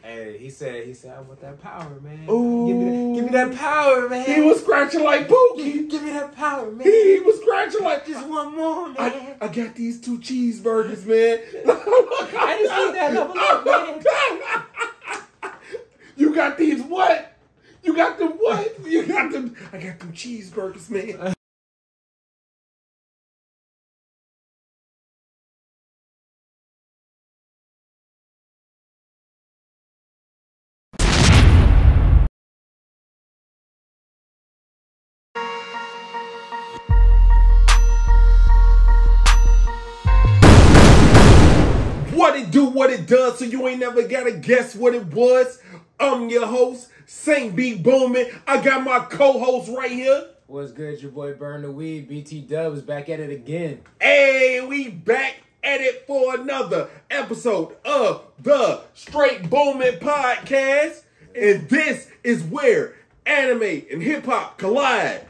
Hey, he said, he said, I want that power, man. Ooh. Give me that, give me that power, man. He was scratching like Pookie. give me that power, man. He, he was scratching like Just one more, man. I, I got these two cheeseburgers, man. I just need that level up, man. You got these what? You got them what? You got them. I got them cheeseburgers, man. Does, so you ain't never gotta guess what it was. I'm your host, Saintbeboomin. I got my co-host right here. What's good, your boy Burn the Weeb, BT Dubs back at it again. Hey, we back at it for another episode of the Straight Boomin Podcast. And this is where anime and hip hop collide.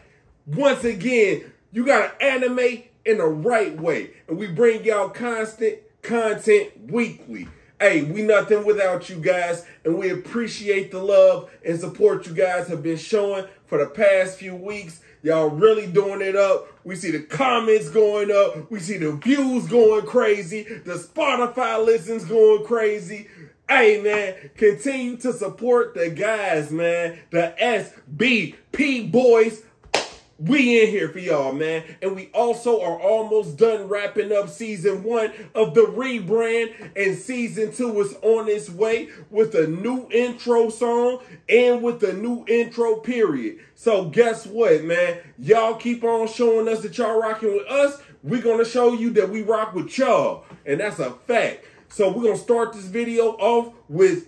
Once again, you gotta animate in the right way. And we bring y'all constant content weekly. Hey, we nothing without you guys, and we appreciate the love and support you guys have been showing for the past few weeks. Y'all really doing it up. We see the comments going up. We see the views going crazy. The Spotify listens going crazy. Hey man, continue to support the guys, man. The SBP boys. We in here for y'all, man. And we also are almost done wrapping up season one of the rebrand. And season two is on its way with a new intro song and with a new intro period. So guess what, man? Y'all keep on showing us that y'all rocking with us. We're gonna show you that we rock with y'all. And that's a fact. So we're gonna start this video off with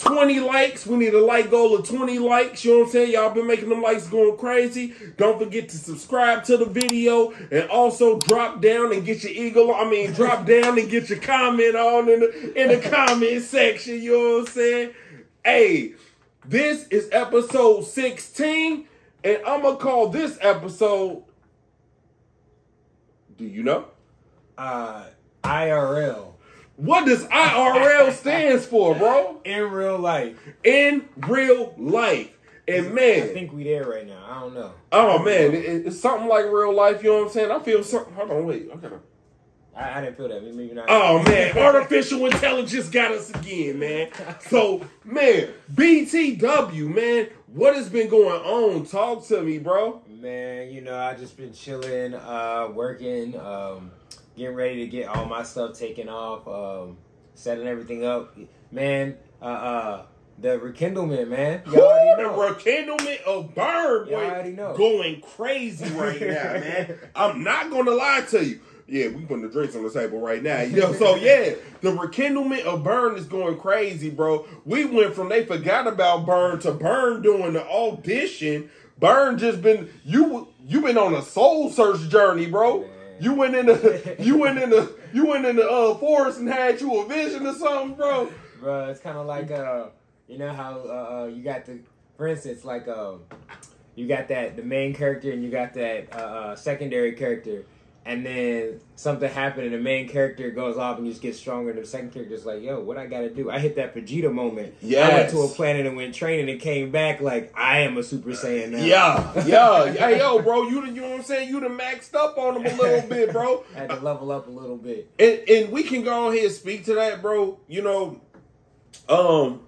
20 likes. We need a like goal of 20 likes. You know what I'm saying? Y'all been making them likes going crazy. Don't forget to subscribe to the video and also drop down and get your eagle. I mean, drop down and get your comment on in the in the comment section. You know what I'm saying? Hey, this is episode 16, and I'm gonna call this episode. Do you know? Uh, IRL. What does IRL stands for, bro? In real life. in real life. And man, I think we there right now. I don't know. oh man, it- it's something like real life. You know what I'm saying? I feel something. Hold on, wait. I gotta. I, I didn't feel that. Maybe not. Oh man, artificial intelligence got us again, man. So man, BTW, man, what has been going on? Talk to me, bro. Man, you know, I just been chilling, uh, working, um, getting ready to get all my stuff taken off, um, setting everything up. Man, uh, uh, the rekindlement, man. You Woo, already the rekindlement of Burn, You boy, already know. going crazy right now, man. I'm not gonna lie to you. Yeah, we putting the drinks on the table right now. Yo, so yeah, the rekindlement of Burn is going crazy, bro. We went from they forgot about Burn to Burn doing the audition. Burn just been you you been on a soul search journey, bro. Man. You went in the you went in the you went in the uh, forest and had you a vision or something, bro. Bro, it's kind of like, uh, you know how uh, uh, you got the, for instance, like, um, you got that, the main character and you got that uh, uh, secondary character. And then something happened and the main character goes off and you just get stronger. And the second character's like, yo, what I gotta do? I hit that Vegeta moment. Yeah. I went to a planet and went training and came back like, I am a Super Saiyan now. Yeah, yeah. Hey, yo, bro, you you know what I'm saying? You done maxed up on them a little bit, bro. I had to level up a little bit. And, and we can go ahead and speak to that, bro. You know, um,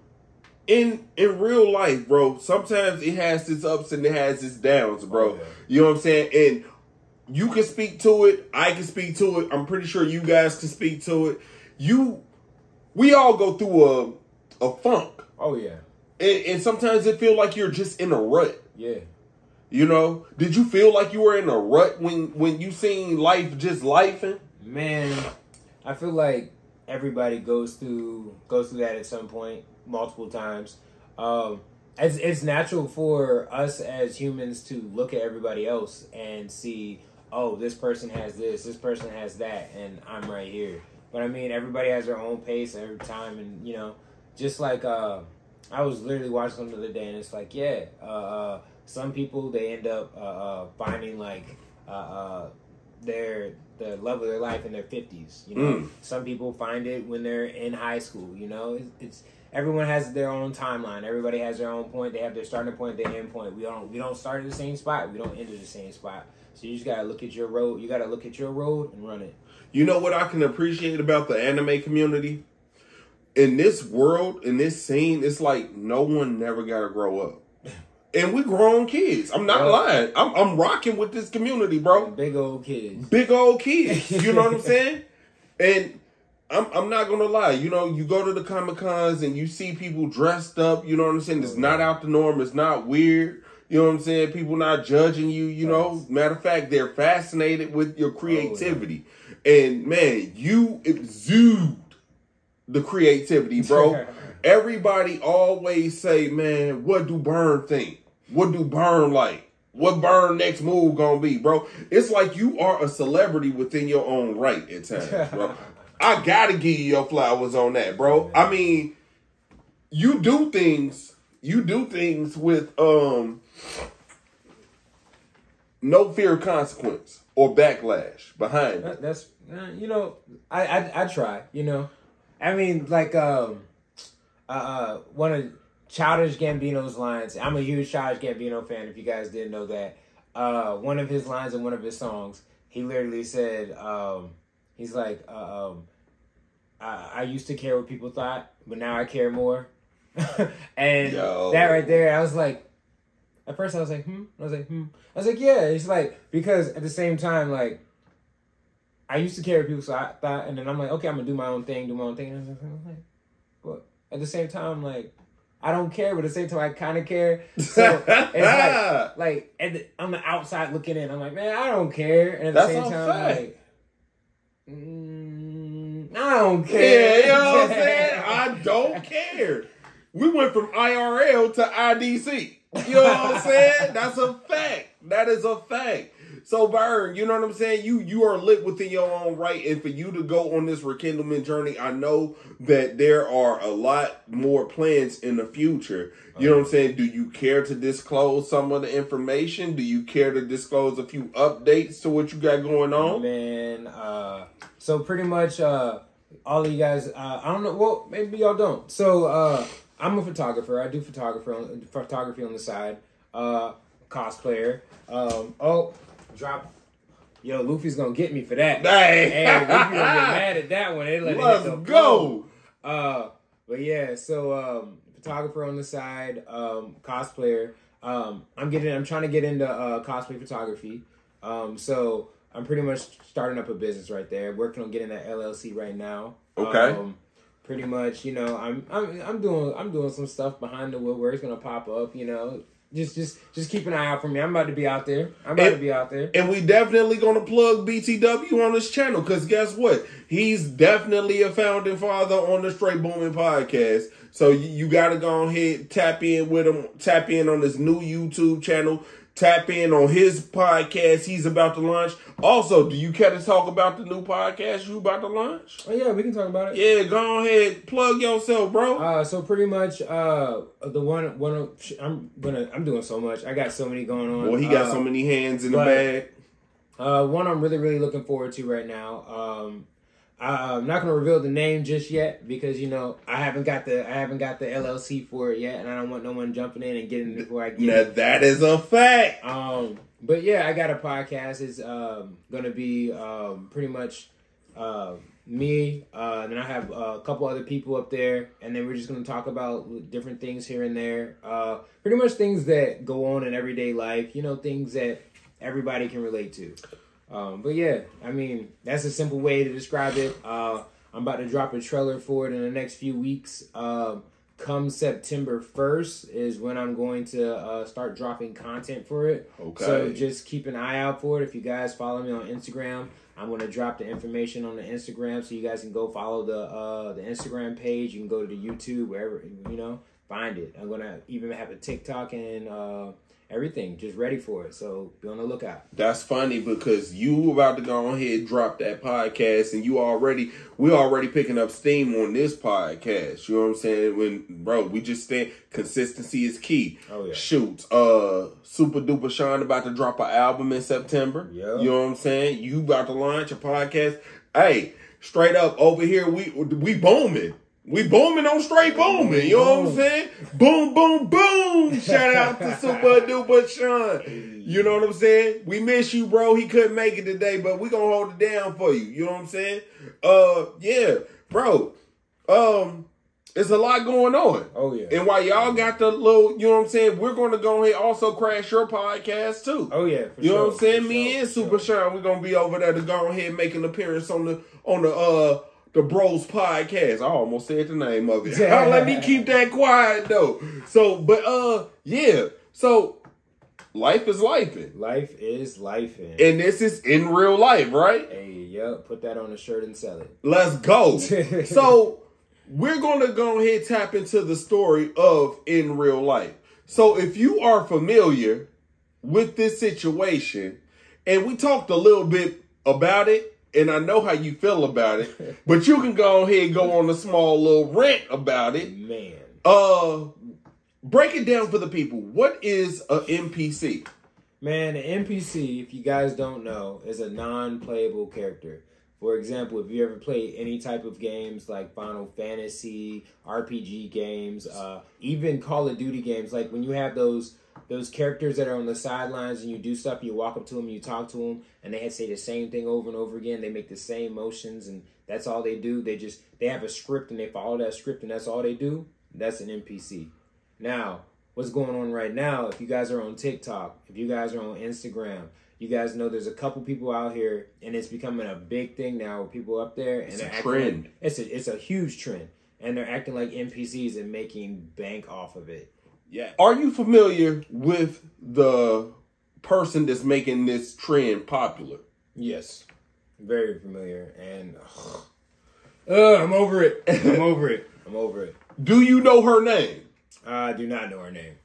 in in real life, bro, sometimes it has its ups and it has its downs, bro. Oh, yeah. You know what I'm saying? And you can speak to it. I can speak to it. I'm pretty sure you guys can speak to it. You, we all go through a a funk, Oh, yeah. and, and sometimes it feel like you're just in a rut. Yeah. You know, did you feel like you were in a rut when when you seen life just lifing? Man, I feel like everybody goes through goes through that at some point, multiple times. Um, it's, it's natural for us as humans to look at everybody else and see, oh, this person has this, this person has that, and I'm right here. But I mean, everybody has their own pace every time, and you know, just like uh, I was literally watching something the other day, and it's like, yeah, uh, uh, some people they end up uh, uh, finding like uh, uh, their the love of their life in their fifties. You know, Mm. some people find it when they're in high school. You know, it's, it's everyone has their own timeline. Everybody has their own point. They have their starting point, their end point. We don't we don't start at the same spot. We don't end at the same spot. So you just gotta look at your road. You gotta look at your road and run it. You know what I can appreciate about the anime community? In this world, in this scene, it's like no one never got to grow up. And we grown kids. I'm not Yeah. lying. I'm, I'm rocking with this community, bro. Big old kids. Big old kids. You know what I'm saying? And I'm I'm not gonna lie. You know, you go to the comic cons and you see people dressed up. You know what I'm saying? It's oh, not out the norm. It's not weird. You know what I'm saying? People not judging you. You know, matter of fact, they're fascinated with your creativity. And man, you exude the creativity, bro. Everybody always say, man, what do Burn think? What do Burn like? What Burn next move gonna be, bro? It's like you are a celebrity within your own right at times, bro. I gotta give you your flowers on that, bro. I mean, you do things, you do things with um no fear of consequence or backlash behind. That, that's you know I, I I try you know I mean like um uh, uh one of Childish Gambino's lines I'm a huge Childish Gambino fan if you guys didn't know that uh one of his lines in one of his songs he literally said um he's like uh, um I, I used to care what people thought but now I care more and Yo. that right there I was like at first I was like hmm I was like hmm I was like yeah it's like because at the same time like I used to care what people so I thought, and then I'm like, okay, I'm gonna do my own thing, do my own thing. And I'm like, but at the same time, like, I don't care, but at the same time, I kind of care. So it's like, like at the, on the outside looking in, I'm like, man, I don't care. And at the That's same a time, fact. like, mm, I don't Yeah, care. you know what I'm saying? I don't care. We went from IRL to IDC. You know what I'm saying? That's a fact. That is a fact. So Bird, you know what I'm saying? You you are lit within your own right, and for you to go on this rekindlement journey, I know that there are a lot more plans in the future. You know what I'm saying? Do you care to disclose some of the information? Do you care to disclose a few updates to what you got going on? Man, uh, so pretty much uh, all of you guys, uh, I don't know. Well, maybe y'all don't. So uh, I'm a photographer. I do photographer on, photography on the side. Uh, cosplayer. Um, oh, drop. Yo, Luffy's gonna get me for that. Hey. hey, Luffy gonna get mad at that one. They let Let's the go. uh, but yeah, so um, photographer on the side, um, cosplayer. Um, I'm getting, I'm trying to get into uh, cosplay photography. Um, so I'm pretty much starting up a business right there. Working on getting that LLC right now. Okay. Um, pretty much, you know, I'm, I'm, I'm doing, I'm doing some stuff behind the woodwork. It's gonna pop up, you know. Just, just, just keep an eye out for me. I'm about to be out there. I'm about And- to be out there. And we definitely gonna plug BTW on this channel because guess what? He's definitely a founding father on the Straight Booming podcast. So you, you gotta go ahead tap in with him, tap in on his new YouTube channel, tap in on his podcast he's about to launch. Also, do you care to talk about the new podcast you about to launch? Oh yeah, we can talk about it. Yeah, go ahead, plug yourself, bro. Uh, so pretty much, uh, the one, one, of, I'm gonna, I'm doing so much. I got so many going on. Well, he got Uh, so many hands in the bag. Uh, one I'm really, really looking forward to right now. Um, I'm not gonna reveal the name just yet because you know I haven't got the, I haven't got the LLC for it yet, and I don't want no one jumping in and getting it before I get Now it. that is a fact. Um, but yeah, I got a podcast. It's um, gonna be um, pretty much uh, me. Uh, and then I have a couple other people up there, and then we're just gonna talk about different things here and there. Uh, pretty much things that go on in everyday life. You know, things that everybody can relate to. Um, but yeah, I mean that's a simple way to describe it. Uh, I'm about to drop a trailer for it in the next few weeks. Um, come September 1st is when I'm going to uh, start dropping content for it. Okay. So just keep an eye out for it. If you guys follow me on Instagram, I'm going to drop the information on the Instagram so you guys can go follow the uh, the Instagram page. You can go to the YouTube wherever you know find it. I'm going to even have a TikTok and uh, everything just ready for it. So be on the lookout. That's funny because you about to go ahead and drop that podcast, and you already we already picking up steam on this podcast. You know what I'm saying? When bro, we just stand consistency is key. Oh, yeah. Shoot, uh, Super Duper Shaun about to drop an album in September. Yeah. You know what I'm saying? You about to launch a podcast. Hey, straight up over here, we we booming. We booming on straight booming. You know what I'm saying? Boom, boom, boom. Shout out to Super Duper Shaun. You know what I'm saying? We miss you, bro. He couldn't make it today, but we gonna hold it down for you. You know what I'm saying? Uh, yeah, bro. Um, it's a lot going on. Oh yeah. And while y'all got the little, you know what I'm saying, we're gonna go ahead also crash your podcast too. Oh yeah. you know what I'm saying? Me and Super sure. Shaun, we're gonna be over there to go ahead make an appearance on the on the uh the Bros podcast. I almost said the name of it. Let me keep that quiet though. So, but uh, yeah. So, life is life. Life is life. And this is in real life, right? Hey, yep. Put that on a shirt and sell it. Let's go. so, we're gonna go ahead tap into the story of in real life. So, if you are familiar with this situation, and we talked a little bit about it and I know how you feel about it, but you can go ahead and go on a small little rant about it. Man. Uh break it down for the people. What is a NPC? Man, an NPC, if you guys don't know, is a non-playable character. For example, if you ever play any type of games like Final Fantasy, RPG games, uh, even Call of Duty games, like when you have those those characters that are on the sidelines and you do stuff, you walk up to them, you talk to them, and they say the same thing over and over again. They make the same motions, and that's all they do. They just they have a script and they follow that script, and that's all they do. That's an NPC. Now, what's going on right now? If you guys are on TikTok, if you guys are on Instagram, you guys know there's a couple people out here, and it's becoming a big thing now. With people up there, and it's a trend. Like, it's a it's a huge trend, and they're acting like NPCs and making bank off of it. Yeah. Are you familiar with the person that's making this trend popular? Yes. Very familiar. And uh, I'm over it. I'm over it. I'm over it. Do you know her name? I do not know her name.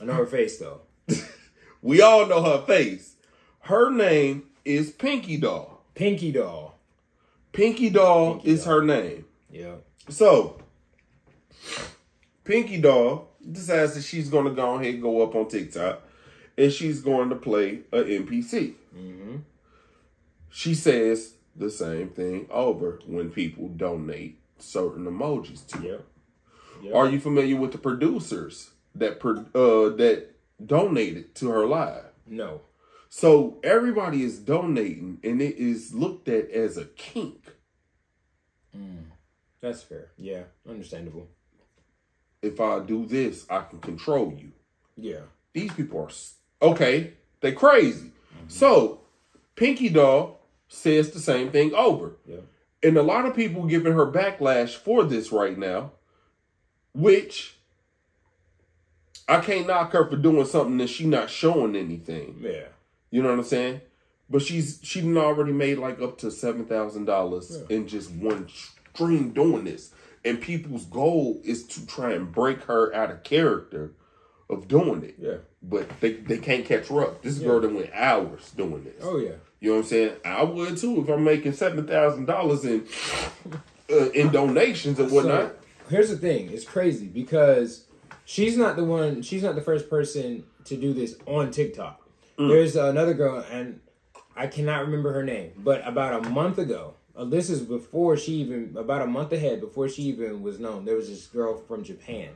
I know her face though. we all know her face. Her name is Pinky Doll. Pinky Doll. Pinky Doll Pinky is Doll. her name. Yeah. So, Pinky Doll decides that she's going to go ahead and go up on TikTok and she's going to play a NPC. Mm-hmm. She says the same thing over when people donate certain emojis to you. Yep. Are you familiar with the producers that uh, that donated to her live? No. So everybody is donating, and it is looked at as a kink. Mm. That's fair. Yeah, understandable if I do this, I can control you. Yeah. These people are okay. They crazy. Mm-hmm. So Pinky Doll says the same thing over. Yeah. And a lot of people giving her backlash for this right now, which I can't knock her for doing something that she not showing anything. Yeah. You know what I'm saying? But she's she already made like up to seven thousand yeah. dollars in just one stream doing this. And people's goal is to try and break her out of character of doing it. Yeah. But they, they can't catch her up. This yeah. girl that went hours doing this. Oh yeah. You know what I'm saying? I would too if I'm making seven thousand dollars in uh, in donations and whatnot. So, here's the thing: it's crazy because she's not the one. She's not the first person to do this on TikTok. Mm. There's another girl, and I cannot remember her name, but about a month ago, uh, this is before she even about a month ahead before she even was known. There was this girl from Japan.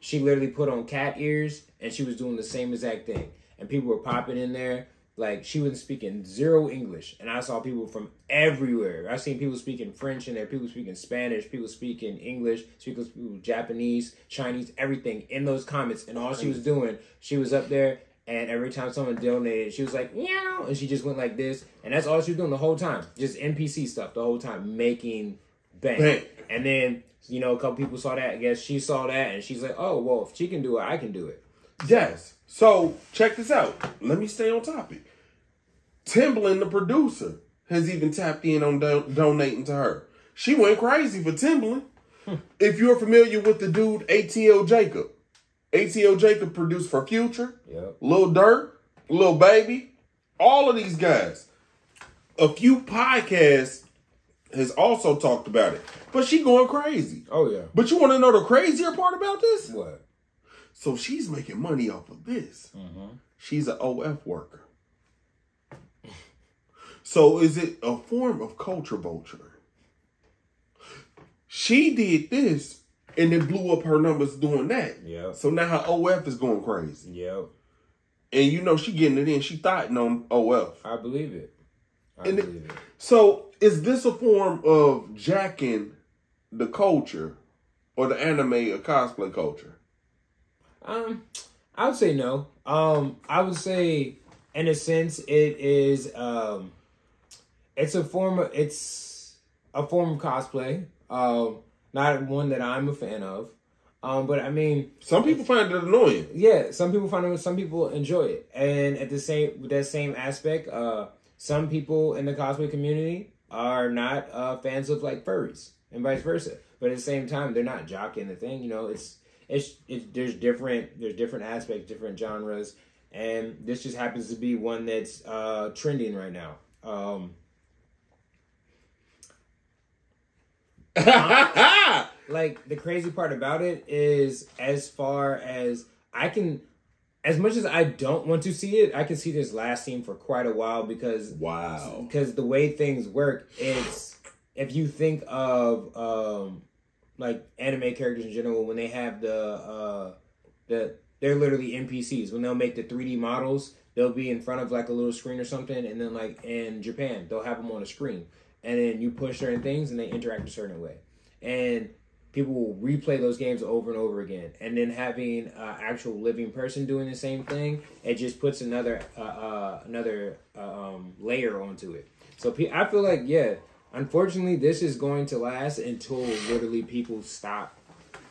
She literally put on cat ears and she was doing the same exact thing. And people were popping in there like she was speaking zero English, and I saw people from everywhere. I seen people speaking French in there, people speaking Spanish, people speaking English, people speaking Japanese, Chinese, everything in those comments. And all she was doing, she was up there and every time someone donated, she was like, meow, and she just went like this. And that's all she was doing the whole time. Just NPC stuff the whole time, making bank. bank. And then, you know, a couple people saw that. I guess she saw that and she's like, oh, well, if she can do it, I can do it. Yes. So check this out. Let me stay on topic. Timbaland, the producer, has even tapped in on donating to her. She went crazy for Timbaland. Hmm. if you're familiar with the dude ATL Jacob, ATL Jacob produced for Future, yep. Lil Durk, Lil Baby, all of these guys. A few podcasts has also talked about it, but she going crazy. Oh yeah. But you want to know the crazier part about this? What? So she's making money off of this. Mm-hmm. She's an OF worker. So is it a form of culture vulture? She did this and it blew up her numbers doing that. Yeah. So now her OF is going crazy. Yep. And you know she getting it in. She thought on OF. I believe it. I And it- believe it. So is this a form of jacking the culture or the anime or cosplay culture? Um, I would say no. Um, I would say, in a sense, it is. Um, it's a form of it's a form of cosplay. Um, not one that I'm a fan of. Um, but I mean, Some people find it annoying. yeah, some people find it. Some people enjoy it, and at the same with that same aspect, uh, some people in the cosplay community are not uh, fans of like furries, and vice versa. But at the same time, they're not jocking the thing. You know, it's it's it's there's different there's different aspects, different genres, and this just happens to be one that's uh, trending right now. Um, like the crazy part about it is as far as I can as much as I don't want to see it, I can see this lasting for quite a while because wow. because the way things work, it's if you think of um like anime characters in general when they have the uh the they're literally NPCs when they'll make the 3D models they'll be in front of like a little screen or something and then like in Japan they'll have them on a screen and then you push certain things and they interact a certain way. And people will replay those games over and over again. And then having uh, actual living person doing the same thing it just puts another uh, uh, another uh, um, layer onto it. So i feel like yeah unfortunately this is going to last until literally people stop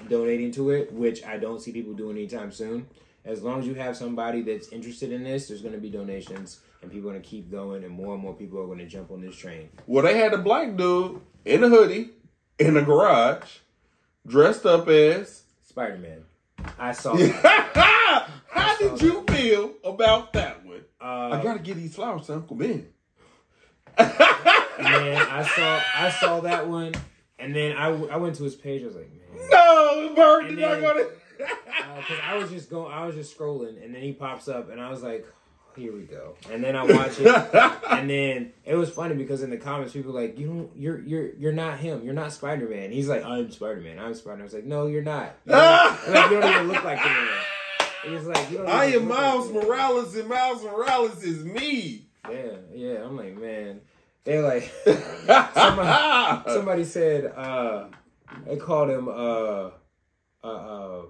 donating to it which i don't see people doing anytime soon. As long as you have somebody that's interested in this there's going to be donations and people are going to keep going and more and more people are going to jump on this train Well, they had a black dude in a hoodie in a garage, dressed up as. spider-man i saw that How did you feel about that one? uh, I gotta get these flowers to Uncle Ben. man, I saw I saw that one, and then I, I went to his page. I was like, man, No, Bird did not go to. because I was just going, I was just scrolling, and then he pops up, and I was like, here we go. And then I watch it, and then it was funny because in the comments, people were like, you don't, you're you're you're not him. You're not Spider Man. He's like, I'm Spider Man. I'm Spider. man I was like, no, you're not. You're not. like you don't even look like man. It was like you don't. I am Miles like. Morales, and Miles Morales is me. Yeah, yeah. I'm like, man. They're like. Somebody, somebody said uh they called him uh uh, uh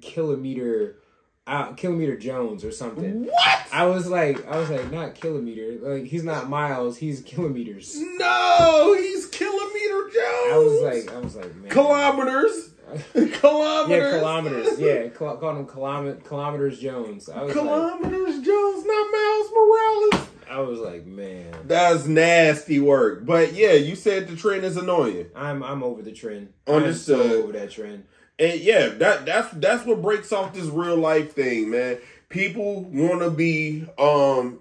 kilometer uh, kilometer jones or something what? i was like i was like not kilometer like he's not miles he's kilometers No, he's kilometer Jones. i was like i was like man kilometers, kilometers, yeah kilometers yeah cl- called him kilomet- kilometers jones i was like kilometers Jones, not Miles Morales. i was like man That's nasty work. But yeah, you said the trend is annoying. i'm i'm over the trend Understood. i'm so over that trend And yeah, that that's that's what breaks off this real life thing, man. People want to be um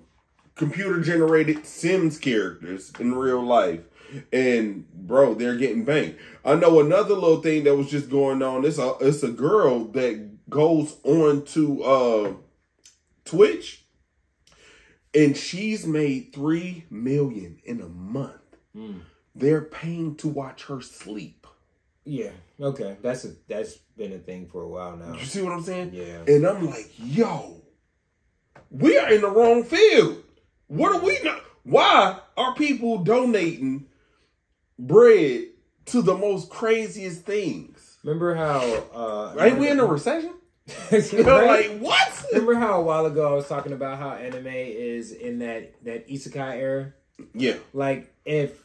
computer generated Sims characters in real life. And bro, they're getting banked. I know another little thing that was just going on. It's a it's a girl that goes on to uh Twitch and she's made 3 million in a month. Mm. They're paying to watch her sleep. Yeah okay that's a that's been a thing for a while now You see what I'm saying? yeah And I'm like, yo, we are in the wrong field. What are we not? Why are people donating bread to the most craziest things? Remember how uh Ain't we in a recession? You know, like what? Remember how a while ago I was talking about how anime is in that that isekai era? Yeah, Like if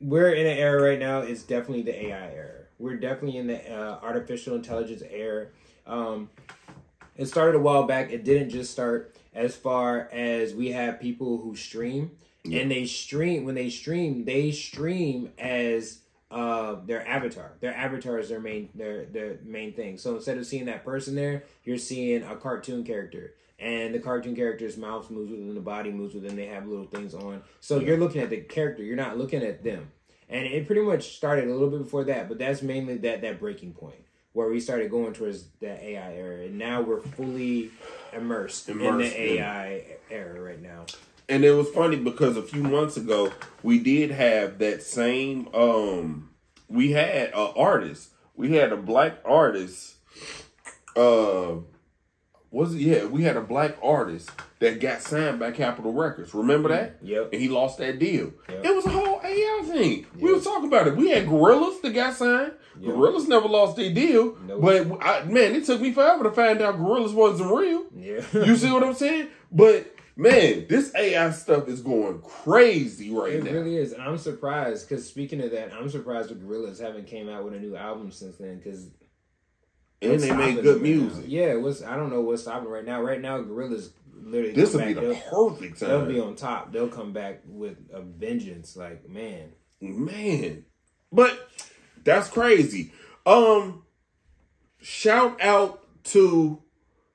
we're in an era right now, it's definitely the AI era. We're definitely in the uh, artificial intelligence era. Um, it started a while back. It didn't just start as far as we have people who stream. And they stream when they stream they stream as uh their avatar. Their avatar is their main their their main thing. So instead of seeing that person there you're seeing a cartoon character. And the cartoon character's mouth moves within the body moves within they have little things on. So you're looking at the character. You're not looking at them and it pretty much started a little bit before that but that's mainly that that breaking point where we started going towards that AI era, and now we're fully immersed, in Immersed the in- AI era right now. and it was funny because a few months ago we did have that same um we had an artist. We had a black artist. Uh, was it? Yeah, we had a black artist that got signed by Capitol Records. Remember that? Mm, yep. And he lost that deal. Yep. It was a whole AI thing. We were talking about it. We had Gorillaz that got signed. Yep. Gorillaz never lost their deal. Nope. But I, man, it took me forever to find out Gorillaz wasn't real. Yeah. You see what I'm saying? But man, this AI stuff is going crazy right It now. It really is, and I'm surprised because speaking of that, I'm surprised the Gorillaz haven't came out with a new album since then because and they make good music. Yeah, what's I don't know what's stopping right now. Right now, Gorillaz literally This will be the they'll, perfect they'll be on top. They'll come back with a vengeance. Like man, Man. But that's crazy. Um shout out to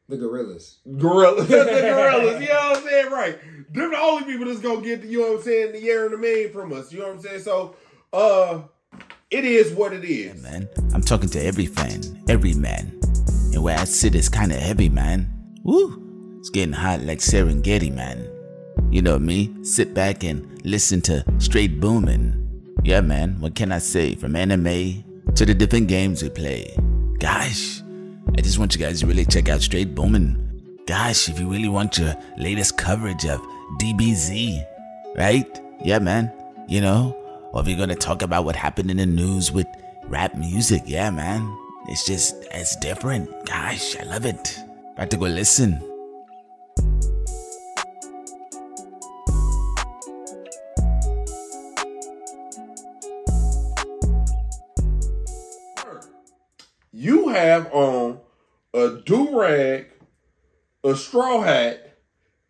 the Gorillaz. Gorillaz. the gorillaz, you know what I'm saying? Right. They're the only people that's gonna get, you know what I'm saying, the air and the main from us. You know what I'm saying? So uh it is what it is. man. I'm talking to every fan, every man. And where I sit is kind of heavy, man. Woo! It's getting hot like Serengeti, man. You know me, sit back and listen to straight booming. Yeah, man, what can I say? From anime to the different games we play. Gosh, I just want you guys to really check out Straight Boomin'. Gosh, if you really want your latest coverage of DBZ, right? Yeah, man. You know, or if you're gonna talk about what happened in the news with rap music, yeah, man. It's just, it's different. Gosh, I love it. About to go listen. You have on a do rag, a straw hat,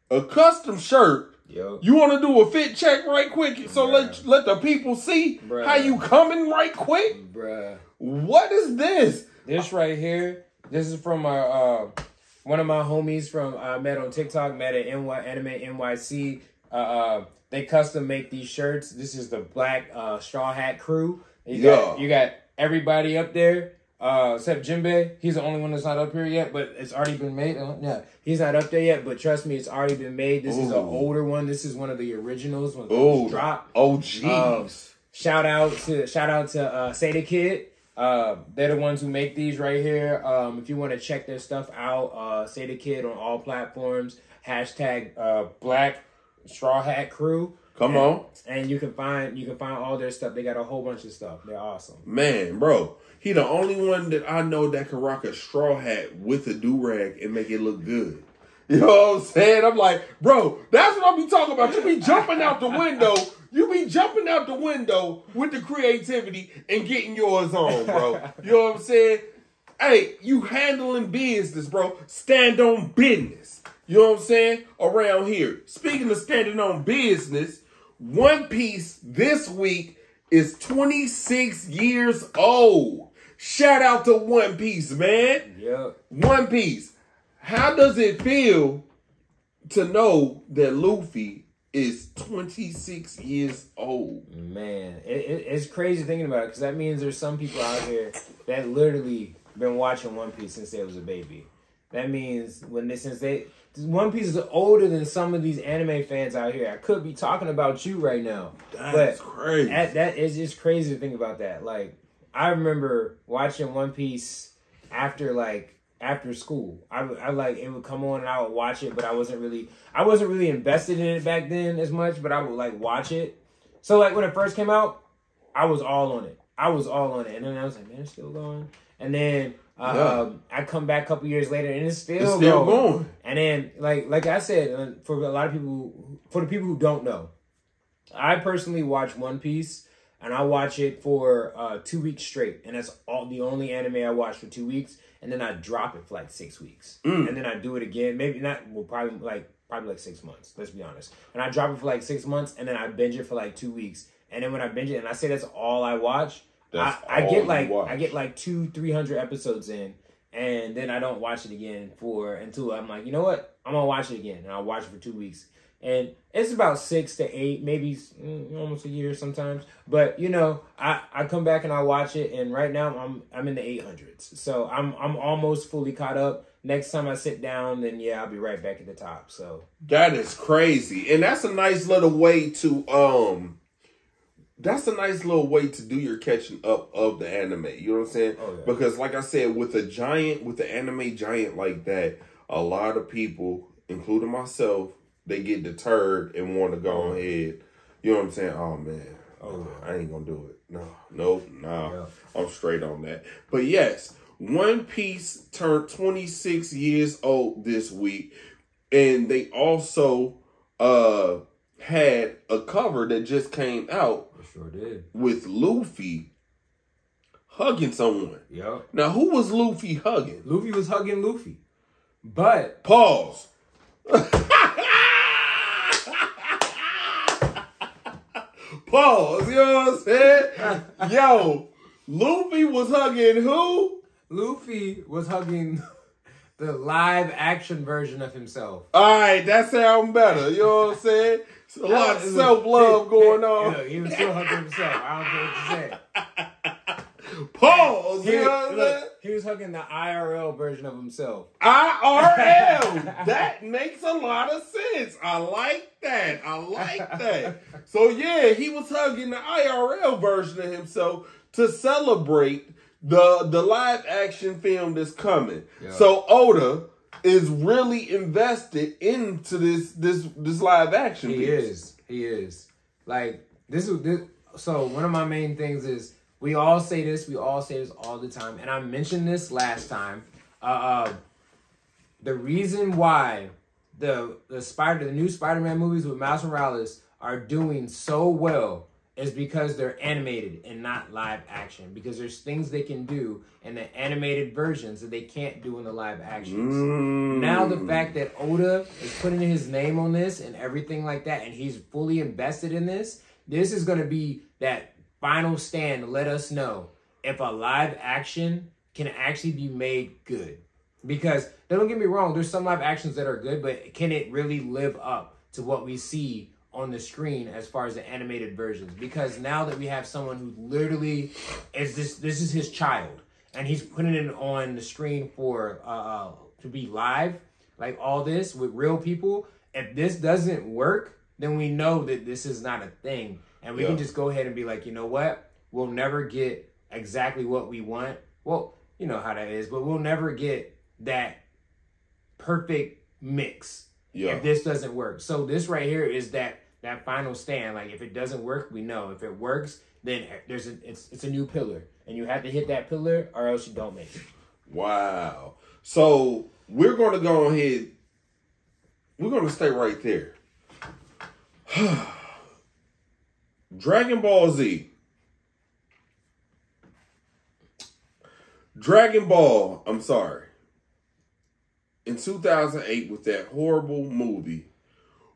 a custom shirt. Yo, You want to do a fit check right quick, so let Bruh. let the people see Bruh. how you coming right quick. bruh. What is this? This right here, this is from our uh, one of my homies from uh, met on TikTok, met at NY Anime NYC. Uh, uh, they custom make these shirts. This is the black uh, straw hat crew. You got Yeah. you got everybody up there. Uh, except Jinbei, he's the only one that's not up here yet, but it's already been made. Uh, yeah, he's not up there yet, but trust me, it's already been made. This is an older one. This is one of the originals. When Oh, oh, drop. oh, jeez. Um, shout out to shout out to uh Seda Kid. Uh, they're the ones who make these right here. Um, if you want to check their stuff out, uh, Seda Kid on all platforms. Hashtag uh, Black Straw Hat Crew. Come And- on. and you can find you can find all their stuff. They got a whole bunch of stuff. They're awesome. Man, bro, he the only one that I know that can rock a straw hat with a do rag and make it look good. You know what I'm saying? I'm like, bro, that's what I be talking about. You be jumping out the window. You be jumping out the window with the creativity and getting yours on, bro. You know what I'm saying? Hey, you handling business, bro. Stand on business. You know what I'm saying? Around here. Speaking of standing on business, One Piece this week is 26 years old. Shout out to One Piece, man. Yep. One Piece. How does it feel to know that Luffy is 26 years old? Man, it, it, it's crazy thinking about it because that means there's some people out here that literally been watching One Piece since they was a baby. That means when they since they One Piece is older than some of these anime fans out here. I could be talking about you right now, That's but crazy. that, that is just crazy to think about that. Like I remember watching One Piece after like after school. I, I like it would come on and I would watch it, but I wasn't really I wasn't really invested in it back then as much. But I would like watch it. So like when it first came out, I was all on it. I was all on it, and then I was like, man, it's still going. And then uh, Yeah. um, I come back a couple years later, and it's still, It's still going. going. And then like like I said, uh, for a lot of people, for the people who don't know, I personally watch One Piece, and I watch it for uh, two weeks straight, and that's all the only anime I watch for two weeks, and then I drop it for like six weeks, and then I do it again. Maybe not. Well, probably like probably like six months. Let's be honest. And I drop it for like six months, and then I binge it for like two weeks, and then when I binge it, and I say that's all I watch. I, I get like watch. I get like two three hundred episodes in, and then I don't watch it again for until I'm like, you know what, I'm gonna watch it again, and I'll watch it for two weeks, and it's about six to eight, maybe mm, almost a year sometimes. But you know, I I come back and I watch it, and right now I'm I'm in the eight hundreds, so I'm I'm almost fully caught up. Next time I sit down, then yeah, I'll be right back at the top. So That is crazy. And that's a nice little way to um that's a nice little way to do your catching up of the anime. You know what I'm saying? Oh, yeah. Because like I said, with a giant, with the anime giant like that, a lot of people, including myself, they get deterred and want to go ahead. You know what I'm saying? Oh man, Oh, I ain't gonna do it. No, nope, no. Yeah. I'm straight on that. But yes, One Piece turned 26 years old this week, and they also uh had a cover that just came out It sure did. with Luffy hugging someone. Yep. Now, who was Luffy hugging? Luffy was hugging Luffy. But Pause. Pause. You know what I'm saying? Yo, Luffy was hugging who? Luffy was hugging the live action version of himself. All right, that sounds better. You know what I'm saying? It's a lot of self love going on. Look, he was still hugging himself. I don't care what you say. Pause. He, You know look, he was hugging the IRL version of himself. IRL. that makes a lot of sense. I like that. I like that. So yeah, he was hugging the IRL version of himself to celebrate the the live action film that's coming. Yeah. So Oda is really invested into this this this live action He piece. is. He is. Like this is this. So one of my main things is we all say this. We all say this all the time, and I mentioned this last time. Uh, uh the reason why the the spider the new Spider-Man movies with Miles Morales are doing so well is because they're animated and not live action. Because there's things they can do in the animated versions that they can't do in the live actions. Mm. Now the fact that Oda is putting his name on this and everything like that, and he's fully invested in this, this is going to be that final stand let us know if a live action can actually be made good. Because don't get me wrong, there's some live actions that are good, but can it really live up to what we see on the screen as far as the animated versions? Because now that we have someone who literally is this this is his child, and he's putting it on the screen for uh, uh to be live, like all this with real people. If this doesn't work, then we know that this is not a thing, and we Yeah. can just go ahead and be like, you know what? We'll never get exactly what we want. Well, you know how that is, but we'll never get that perfect mix Yeah. if this doesn't work. So this right here is that that final stand. Like if it doesn't work, we know. If it works, then there's a it's it's a new pillar, and you have to hit that pillar, or else you don't make it. Wow. So we're going to go ahead. We're going to stay right there. Dragon Ball Z. Dragon Ball, I'm sorry. In 2008, with that horrible movie,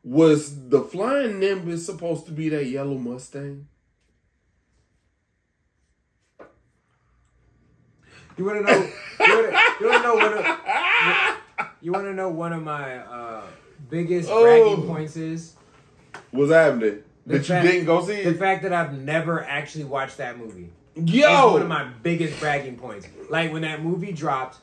was the Flying Nimbus supposed to be that yellow Mustang? You want to know? You want to know one of you want to know one of my uh, biggest Oh. bragging points is What's happening? The that fact- you didn't go see the fact that I've never actually watched that movie. Yo! one of my biggest bragging points. Like when that movie dropped,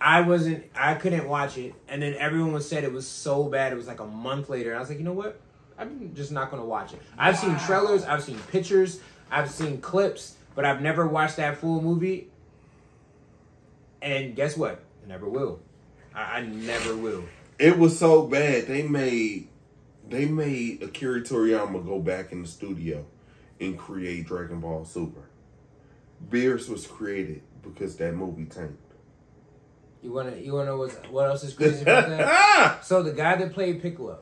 I wasn't, I couldn't watch it, and then everyone was said it was so bad. It was like a month later, and I was like, you know what? I'm just not gonna watch it. I've seen trailers, I've seen pictures, I've seen clips, but I've never watched that full movie. And guess what? I never will. I, I never will. It was so bad. They made they made Akira Toriyama go back in the studio and create Dragon Ball Super. Beerus was created because that movie tanked. You wanna, you wanna know what else is crazy about that? So the guy that played Piccolo,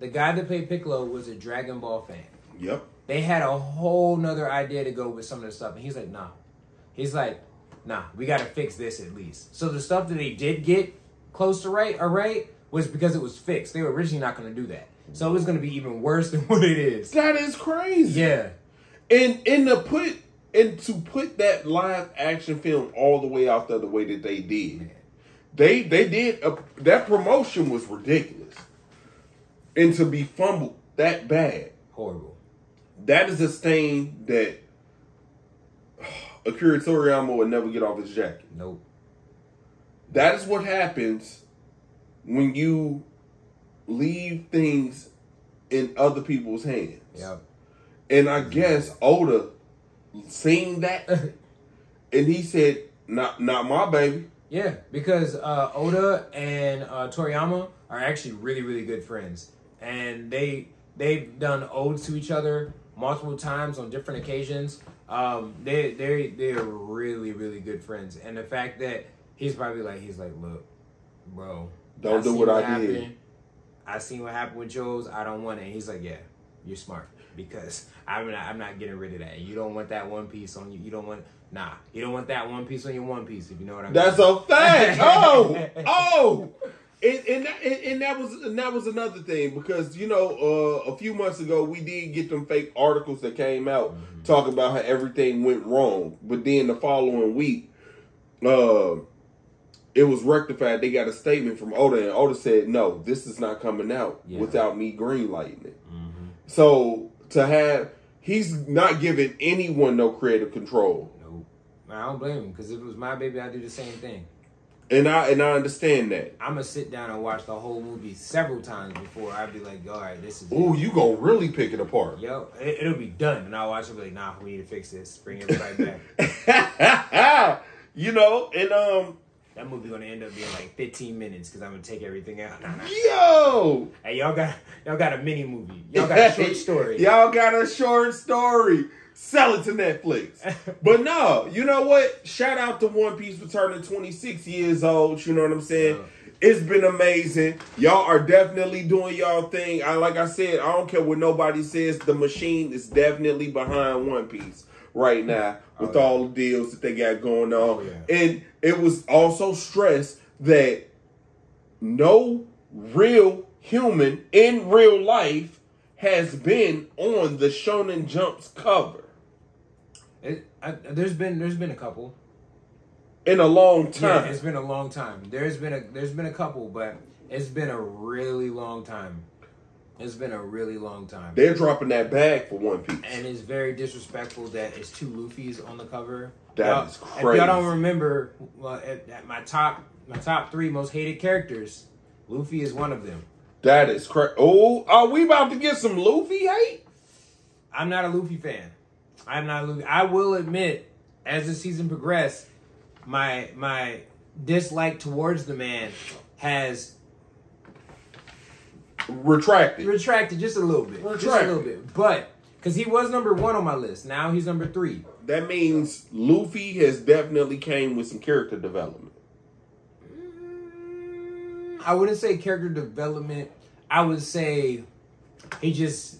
the guy that played Piccolo was a Dragon Ball fan. Yep. They had a whole nother idea to go with some of the stuff, and he's like, nah. He's like, nah, we gotta fix this at least. So the stuff that they did get close to right or right was because it was fixed. They were originally not gonna do that. So it's gonna be even worse than what it is. That is crazy. Yeah. And and to put and to put that live action film all the way out there the way that they did. They they did a, that promotion was ridiculous. And to be fumbled that bad. Horrible. that is a stain that Akira Toriyama would never get off his jacket. Nope. That is what happens when you leave things in other people's hands. Yeah. And I guess Oda seen that, and he said, "Not, not my baby." Yeah, because uh, Oda and uh, Toriyama are actually really, really good friends, and they they've done odes to each other multiple times on different occasions. Um, they they they're really, really good friends, and the fact that he's probably like he's like, look, bro, Don't do seen what I happened. did. I seen what happened with Joe's. I don't want it. And he's like, yeah, you're smart because I'm not, I'm not getting rid of that. You don't want that one piece on you. You don't want nah. You don't want that one piece on your one piece. If you know what I mean. That's a fact. Oh, oh. And, and, that, and, that was and that was another thing because you know uh, a few months ago we did get them fake articles that came out talking about how everything went wrong, but then the following week, uh, it was rectified. They got a statement from Oda, and Oda said, "No, this is not coming out Yeah. without me greenlighting it." Mhm. So to have he's not giving anyone no creative control. Nope. I don't blame him because if it was my baby, I'd do the same thing. And I and I understand that. I'm gonna sit down and watch the whole movie several times before I'd be like, all right, this is. Ooh, you gonna really pick it apart. Yo, it, it'll be done, and I'll watch it. Be like, nah, we need to fix this. Bring it right back. you know, and um, that movie gonna end up being like 15 minutes because I'm gonna take everything out. Nah, nah. yo, Hey, y'all got y'all got a mini movie. Y'all got a short story. Y'all got a short story. Sell it to Netflix. but no, you know what? Shout out to One Piece for turning 26 years old. You know what I'm saying? It's been amazing. Y'all are definitely doing y'all thing. I like I said, I don't care what nobody says. The machine is definitely behind One Piece right now oh, with Oh, yeah. all the deals that they got going on. Oh, yeah. And it was also stressed that no real human in real life has been on the Shonen Jump's cover It, I, there's been there's been a couple. in a long Yeah, time. it's been a long time. There's been a there's been a couple, but it's been a really long time. It's been a really long time. They're dropping that bag for One Piece. and it's very disrespectful that it's two Luffy's on the cover. That is If y'all don't remember, well, at, at my top my top three most hated characters, Luffy is one of them. That is crazy. Oh, are we about to get some Luffy hate? I'm not a Luffy fan. I'm not a Luffy. I will admit, as the season progressed, my my dislike towards the man has Retracted. retracted just a little bit, just a little bit. But because he was number one on my list, now he's number three. That means Luffy has definitely came with some character development. I wouldn't say character development. I would say he just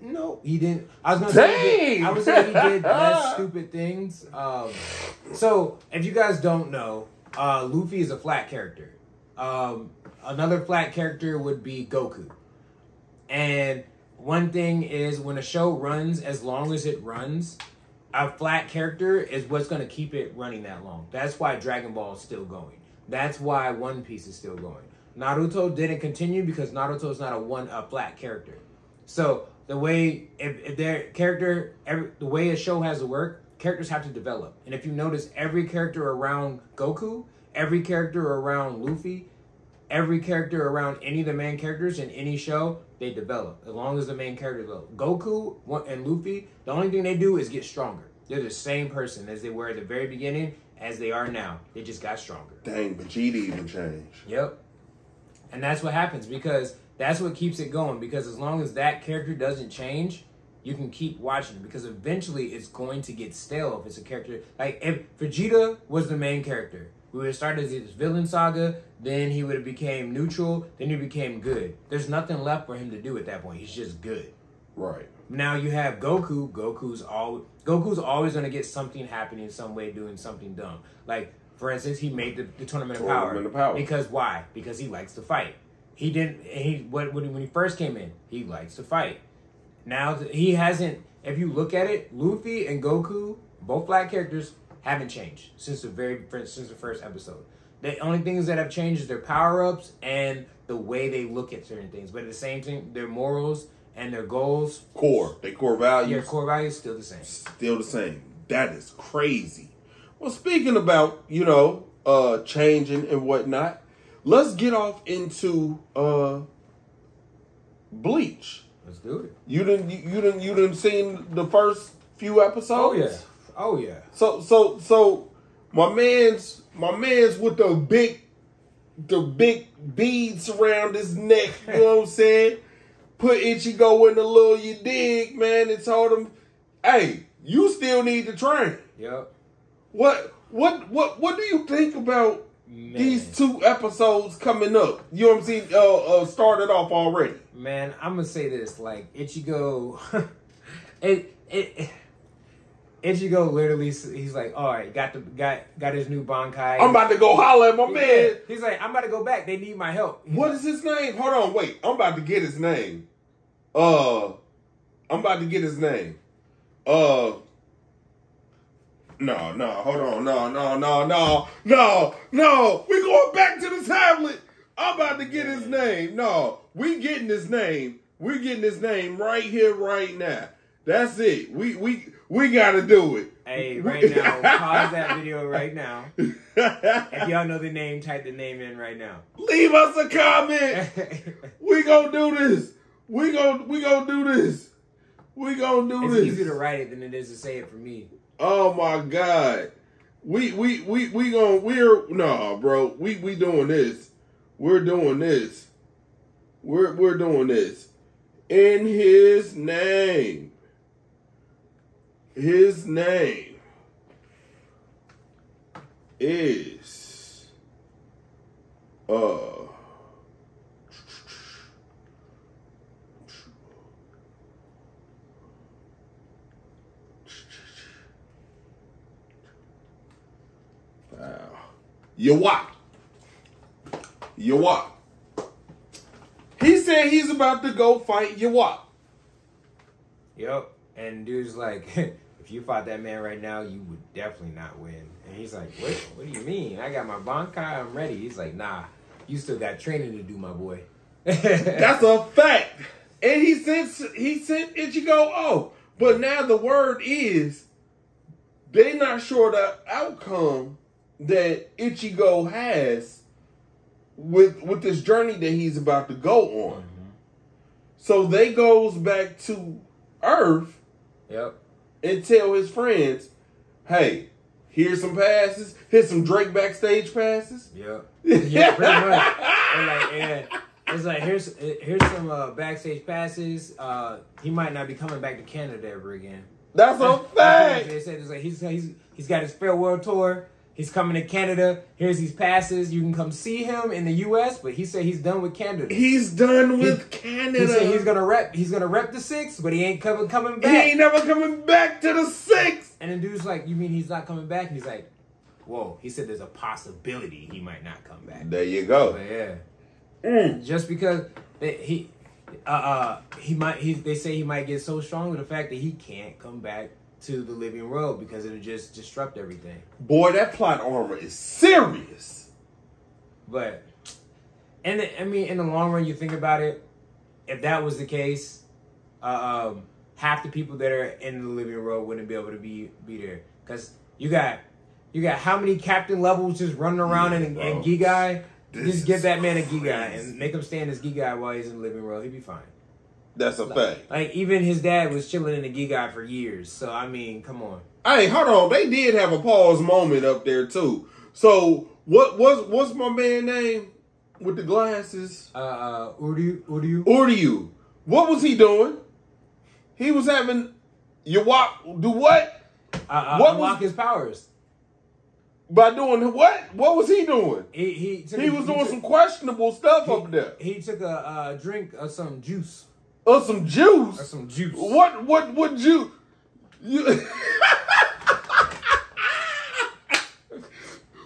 no, he didn't. I was gonna say he did, I would say he did less stupid things. Um, so if you guys don't know, uh, Luffy is a flat character. Um, another flat character would be Goku. And one thing is when a show runs as long as it runs, a flat character is what's going to keep it running that long. That's why Dragon Ball is still going. That's why One Piece is still going. Naruto didn't continue because Naruto is not a one a flat character. So the way if, if their character every, the way a show has to work, characters have to develop. And if you notice, every character around Goku, every character around Luffy, every character around any of the main characters in any show, they develop. As long as the main character develop. Goku and Luffy, the only thing they do is get stronger. They're the same person as they were at the very beginning as they are now. They just got stronger. Dang, Vegeta even changed. Yep. And that's what happens because that's what keeps it going. Because as long as that character doesn't change, you can keep watching. Because eventually it's going to get stale if it's a character. Like if Vegeta was the main character, we would have started his villain saga, then he would have became neutral, then he became good. There's nothing left for him to do at that point. He's just good. Right. Now you have Goku. Goku's all Goku's always gonna get something happening in some way, doing something dumb. Like for instance, he made the, the tournament, of, power. Tournament of Power. because why? Because he likes to fight. He didn't. He what when he, when he first came in, he likes to fight. Now he hasn't. If you look at it, Luffy and Goku, both black characters, haven't changed since the very fir- since the first episode. The only things that have changed is their power ups and the way they look at certain things. But at the same time, their morals and their goals Core. their core values. your core values, still the same. still the same. That is crazy. Well, speaking about, you know, uh changing and whatnot, let's get off into uh Bleach. Let's do it. You didn't you, you didn't you didn't seen the first few episodes? Oh yeah. Oh yeah. So so so my man's my man's with the big the big beads around his neck, you know what I'm saying? Put Ichigo in the little you dig, man, and told him, Hey, you still need to train. Yep. What what what what do you think about Man. these two episodes coming up? You know what I'm saying? Uh, uh started off already. Man, I'm gonna say this: like Ichigo, it it. Ichigo literally, he's like, all right, got the got got his new Bankai. I'm about to go holler at my Yeah. man. He's like, I'm about to go back. They need my help. What is his name? Hold on, wait. I'm about to get his name. Uh, I'm about to get his name. Uh, no, no, hold on, no, no, no, no, no, no. We going back to the tablet. I'm about to get his name. No, we getting his name. We getting his name right here, right now. That's it. We we we got to do it. Hey, right now, pause that video right now. If y'all know the name, type the name in right now. Leave us a comment. We gonna do this. We gonna we gonna do this. We gonna do it's this. easier to write it than it is to say it for me. Oh my god. We we we we gonna we're no bro. We we doing this. We're doing this. We're we're doing this. In his name. His name is uh Wow. Yhwach. Yhwach. He said he's about to go fight Yhwach. Yep. And dude's like, if you fought that man right now, you would definitely not win. And he's like, what? What do you mean? I got my Bankai. I'm ready. He's like, nah, you still got training to do, my boy. That's a fact. And he sent he sent Ichigo off. But now the word is they're not sure the outcome that Ichigo has with with this journey that he's about to go on. Mm-hmm. So they goes back to Earth Yep. And tell his friends, hey, here's some passes. Here's some Drake backstage passes. Yep. Yeah, pretty much. And like, yeah, it's like here's here's some uh, backstage passes. Uh, he might not be coming back to Canada ever again. That's a fact. They said it's like he's he's he's got his farewell tour. He's coming to Canada. Here's these passes. You can come see him in the U.S. But he said he's done with Canada. He's done with He Canada. He said he's gonna rep. He's gonna rep the six, but he ain't coming coming back. He ain't never coming back to the six. And the dude's like, "You mean he's not coming back?" And he's like, "Whoa." He said there's a possibility he might not come back. There you go. But yeah. Mm. just because they, he uh, uh he might he they say he might get so strong with the fact that he can't come back to the living world because it'll just disrupt everything. Boy, that plot armor is serious. But and the- I mean in the long run you think about it, if that was the case, uh, um half the people that are in the living world wouldn't be able to be be there because you got you got how many captain levels just running around Yeah, bro. in Gigai? This Just give that man a Gigai and make him stand as Gigai while he's in the living world. He'd be fine. That's a fact. Like even his dad was chilling in the Gigai for years. So I mean, come on. Hey, hold on. They did have a pause moment up there too. So what was what's my man name with the glasses? Uh, uh Uryu, Uryu. Uryu. What was he doing? He was having Yhwach do what? Uh, uh, What unlock was- his powers. By doing what? What was he doing? He he He a- was doing took- some questionable stuff he, up there. He took a uh, drink of some juice Or some juice. or some juice. What what would you you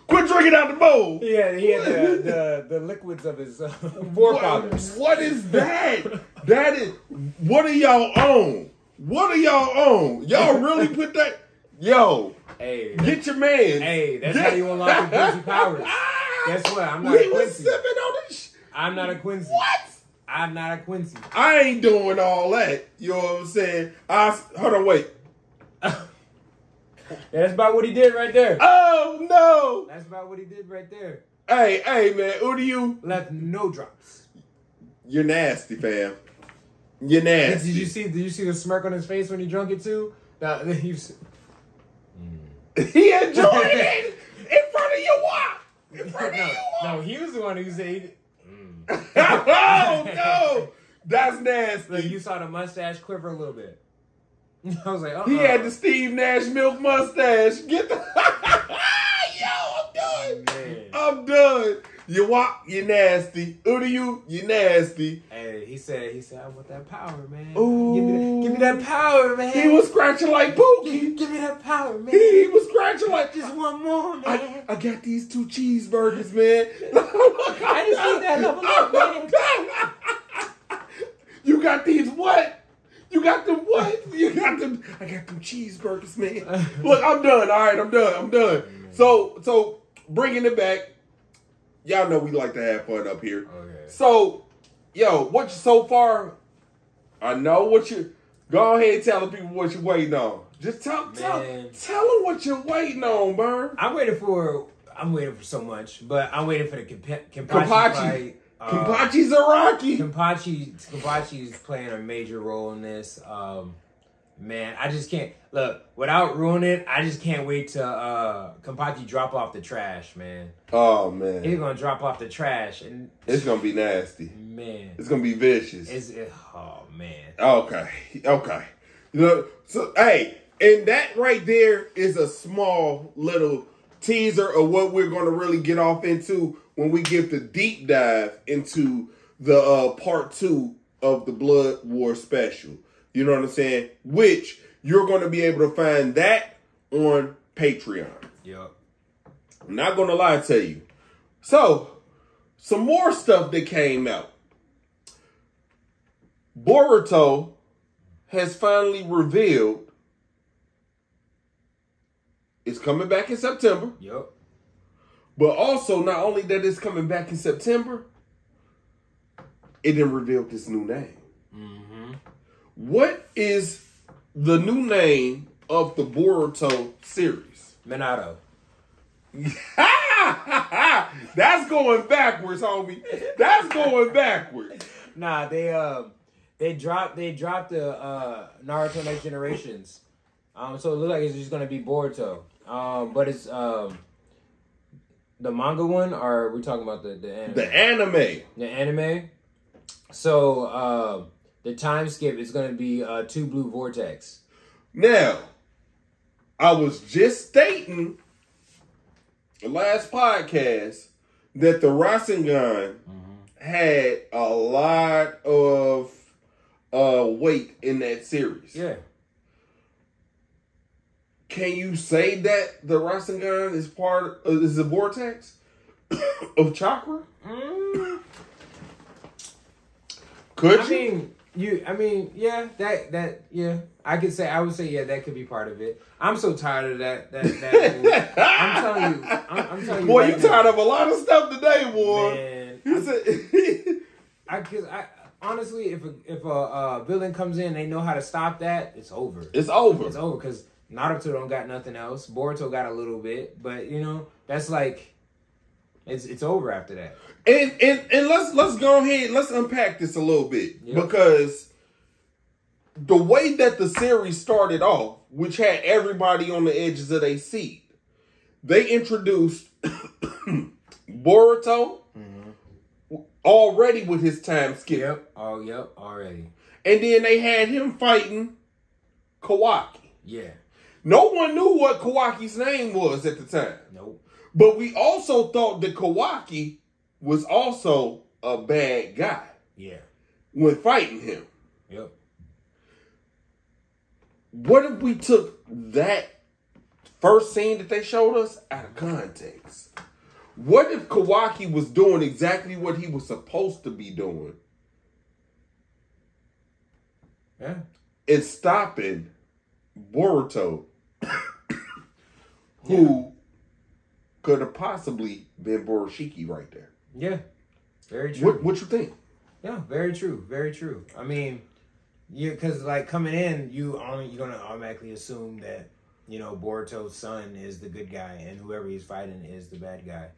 Quit drinking out the bowl. Yeah, he had the, the, the liquids of his uh, forefathers. What, what is that? that is what are y'all on? What are y'all on? Y'all really put that Yo, Hey, get your man. Hey, that's Get- how you unlock your Quincy powers. Guess what? I'm not we a was sipping on this. sh- I'm not a Quincy. What? I'm not a Quincy. I ain't doing all that. You know what I'm saying? I hold on, wait. That's about what he did right there. Oh no! That's about what he did right there. Hey, hey, man, who do you Left no drops. you're nasty, fam. You Did nasty. you see? Did you see the smirk on his face when he drunk it too? That he was, he enjoyed it in front of Yhwach. In front of no, you. no, he was the one who said. Oh no, that's Look, nasty. you saw the mustache quiver a little bit. I was like, uh He had the Steve Nash milk mustache. Get the yo, I'm done. Man. I'm done. You walk, you nasty. Who do you You nasty. Hey, he said, he said, I want that power, man. Ooh. Give me, that, give me that power, man. He was scratching like Pookie. give me that power, man. He, he was scratching like Just one more, man. I, I got these two cheeseburgers, man. I just need that level up, man. You got these what? You got the what? You got the I got them cheeseburgers, man. Look, I'm done. All right, I'm done. I'm done. So, so bringing it back. Y'all know we like to have fun up here. Okay. So, yo, what you so far? I know what you. Go ahead, telling people what you're waiting on. Just tell, tell, Man. tell them what you're waiting on, Burn. I'm waiting for, I'm waiting for so much, but I'm waiting for the Kenpachi Kampachi. fight. Uh, Kampachi Zaraki. Kenpachi, Kenpachi is playing a major role in this. Um, man, I just can't look without ruining it. I just can't wait to uh, Kenpachi drop off the trash, man. Oh man, He's gonna drop off the trash, and it's gonna be nasty. man, It's gonna be vicious. it's it, oh man, Okay, okay. You know, so hey, and that right there is a small little teaser of what we're gonna really get off into when we get the deep dive into the uh, part two of the Blood War special. You know what I'm saying? Which you're gonna be able to find that on Patreon. Yep. I'm not gonna lie to you. So, some more stuff that came out. Boruto has finally revealed it's coming back in September, yup. but also not only that it's coming back in September, it then revealed this new name. Mm-hmm. What is the new name of the Boruto series? Minato. That's going backwards, homie. That's going backwards. Nah, they um they dropped they dropped the uh Naruto Next Generations. Um so it looks like it's just gonna be Boruto. Um but it's um the manga one or are we talking about the the anime? The anime. the anime. So uh the time skip is gonna be uh two blue vortex. Now, I was just stating the last podcast that the Rasengan had a lot of uh weight in that series. Yeah. Can you say that the Rasengan is part uh, is a vortex of chakra? Mm, Could I you? mean you I mean, yeah, that that yeah. I could say I would say yeah, that could be part of it. I'm so tired of that that that I'm telling you I'm, I'm telling you boy, right you now. tired of a lot of stuff today, boy. Man, You said I I honestly, if a, if a uh, villain comes in, they know how to stop that. It's over. it's over. It's over because Naruto don't got nothing else. Boruto got a little bit, but you know that's like it's it's over after that. And and and let's let's go ahead. Let's unpack this a little bit Yeah. because the way that the series started off, which had everybody on the edges of their seat, they introduced Boruto mm-hmm. already with his time skip, Yep. Oh, yep. Already. and then they had him fighting Kawaki. Yeah. No one knew what Kawaki's name was at the time. Nope. But we also thought that Kawaki was also a bad guy Yeah. when fighting him. Yep. What if we took that first scene that they showed us out of context? What if Kawaki was doing exactly what he was supposed to be doing Yeah. and stopping Boruto, who could have possibly been Boroshiki right there? Yeah. Very true. What what you think? Yeah, very true, very true. I mean, you because like coming in, you only you're gonna automatically assume that you know Boruto's son is the good guy and whoever he's fighting is the bad guy.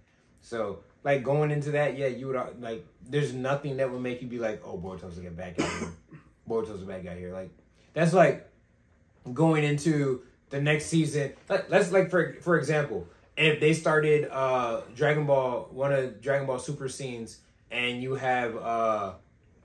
So like going into that, yeah, you would uh, like. There's nothing that would make you be like, oh, Boruto's a bad guy. Boruto's the bad guy here. Like that's like going into the next season. Let, let's like for for example, if they started uh Dragon Ball one of Dragon Ball Super scenes, and you have uh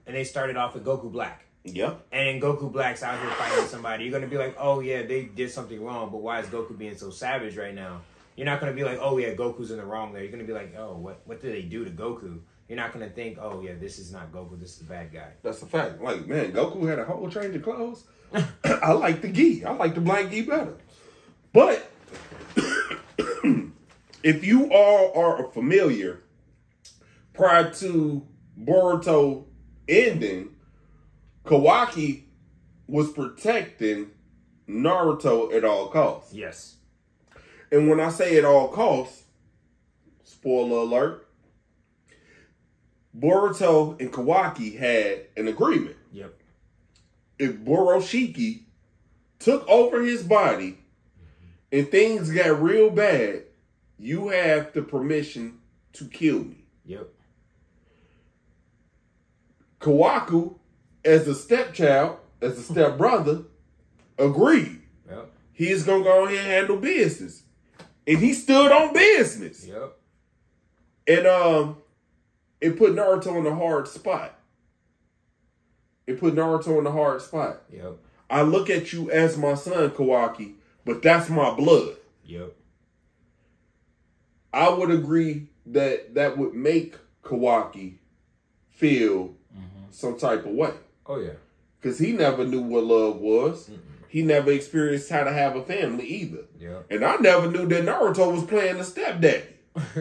and they started off with Goku Black. Yep. And Goku Black's out here fighting somebody. You're gonna be like, oh yeah, they did something wrong, but why is Goku being so savage right now? You're not gonna be like, oh yeah, Goku's in the wrong there. You're gonna be like, oh, what what did they do to Goku? You're not gonna think, oh yeah, this is not Goku, this is the bad guy. That's the fact. Like, man, Goku had a whole change of clothes. I like the gi. I like the blank gi better. But if you all are familiar, prior to Boruto ending, Kawaki was protecting Naruto at all costs. Yes. And when I say at all costs, spoiler alert, Boruto and Kawaki had an agreement. Yep. If Boroshiki took over his body and things got real bad, you have the permission to kill me. Yep. Kawaki, as a stepchild, as a stepbrother, agreed. Yep. He's gonna go ahead and handle business. And he stood on business. Yep. And um it put Naruto in a hard spot. It put Naruto in a hard spot. Yep. I look at you as my son, Kawaki, but that's my blood. Yep. I would agree that that would make Kawaki feel mm-hmm. some type of way. Oh yeah. Because he never knew what love was. He never experienced how to have a family either. Yep. And I never knew that Naruto was playing the stepdaddy.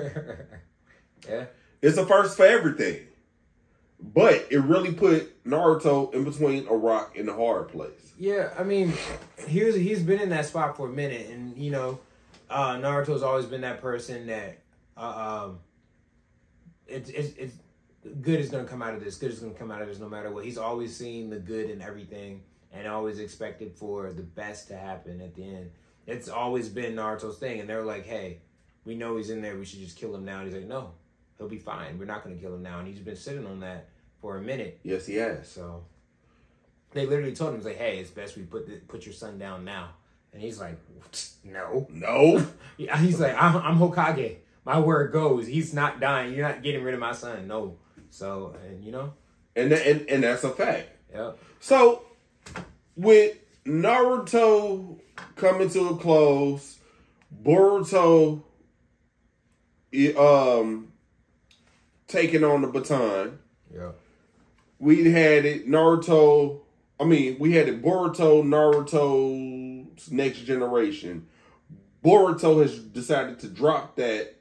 yeah. It's a first for everything. But it really put Naruto in between a rock and a hard place. Yeah, I mean, he was, he's been in that spot for a minute, and you know, uh, Naruto's always been that person that uh, um, it's it's it's good is gonna come out of this. Good is gonna come out of this, no matter what. He's always seen the good in everything, and always expected for the best to happen at the end. It's always been Naruto's thing, and they're like, "Hey, we know he's in there. We should just kill him now." And he's like, "No, he'll be fine. We're not gonna kill him now." And he's been sitting on that for a minute. Yes, he has. So they literally told him, like, hey, it's best we put the, put your son down now. And he's like, no. No. He's like, I'm, I'm Hokage. My word goes. He's not dying. You're not getting rid of my son. No. So, and you know, And, and and that's a fact. yeah. So with Naruto coming to a close, Boruto um taking on the baton, Yeah. we had it Naruto. I mean, we had it Boruto, Naruto's next generation. Boruto has decided to drop that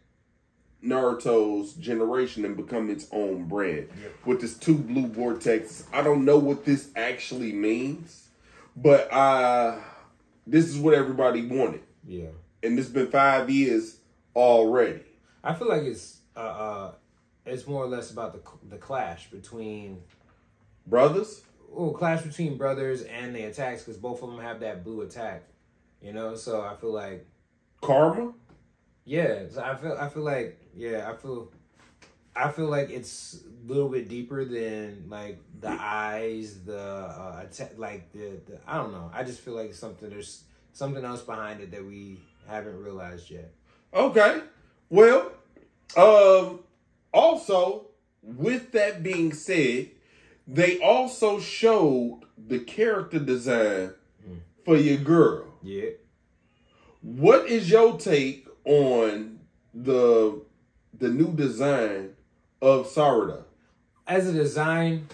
Naruto's generation and become its own brand with this two blue vortexes. I don't know what this actually means, but uh this is what everybody wanted, Yeah. and it's been five years already. I feel like it's, uh, uh, it's more or less about the, the clash between, Brothers, oh, clash between brothers and the attacks because both of them have that blue attack, you know? So I feel like, karma. Yeah, so I feel I feel like yeah, I feel I feel like it's a little bit deeper than like the eyes, the uh like the, the I don't know. I just feel like something there's something else behind it that we haven't realized yet. Okay. Well, um, also, with that being said, they also showed the character design for your girl. Yeah. What is your take on the the new design of Sarada? As a design,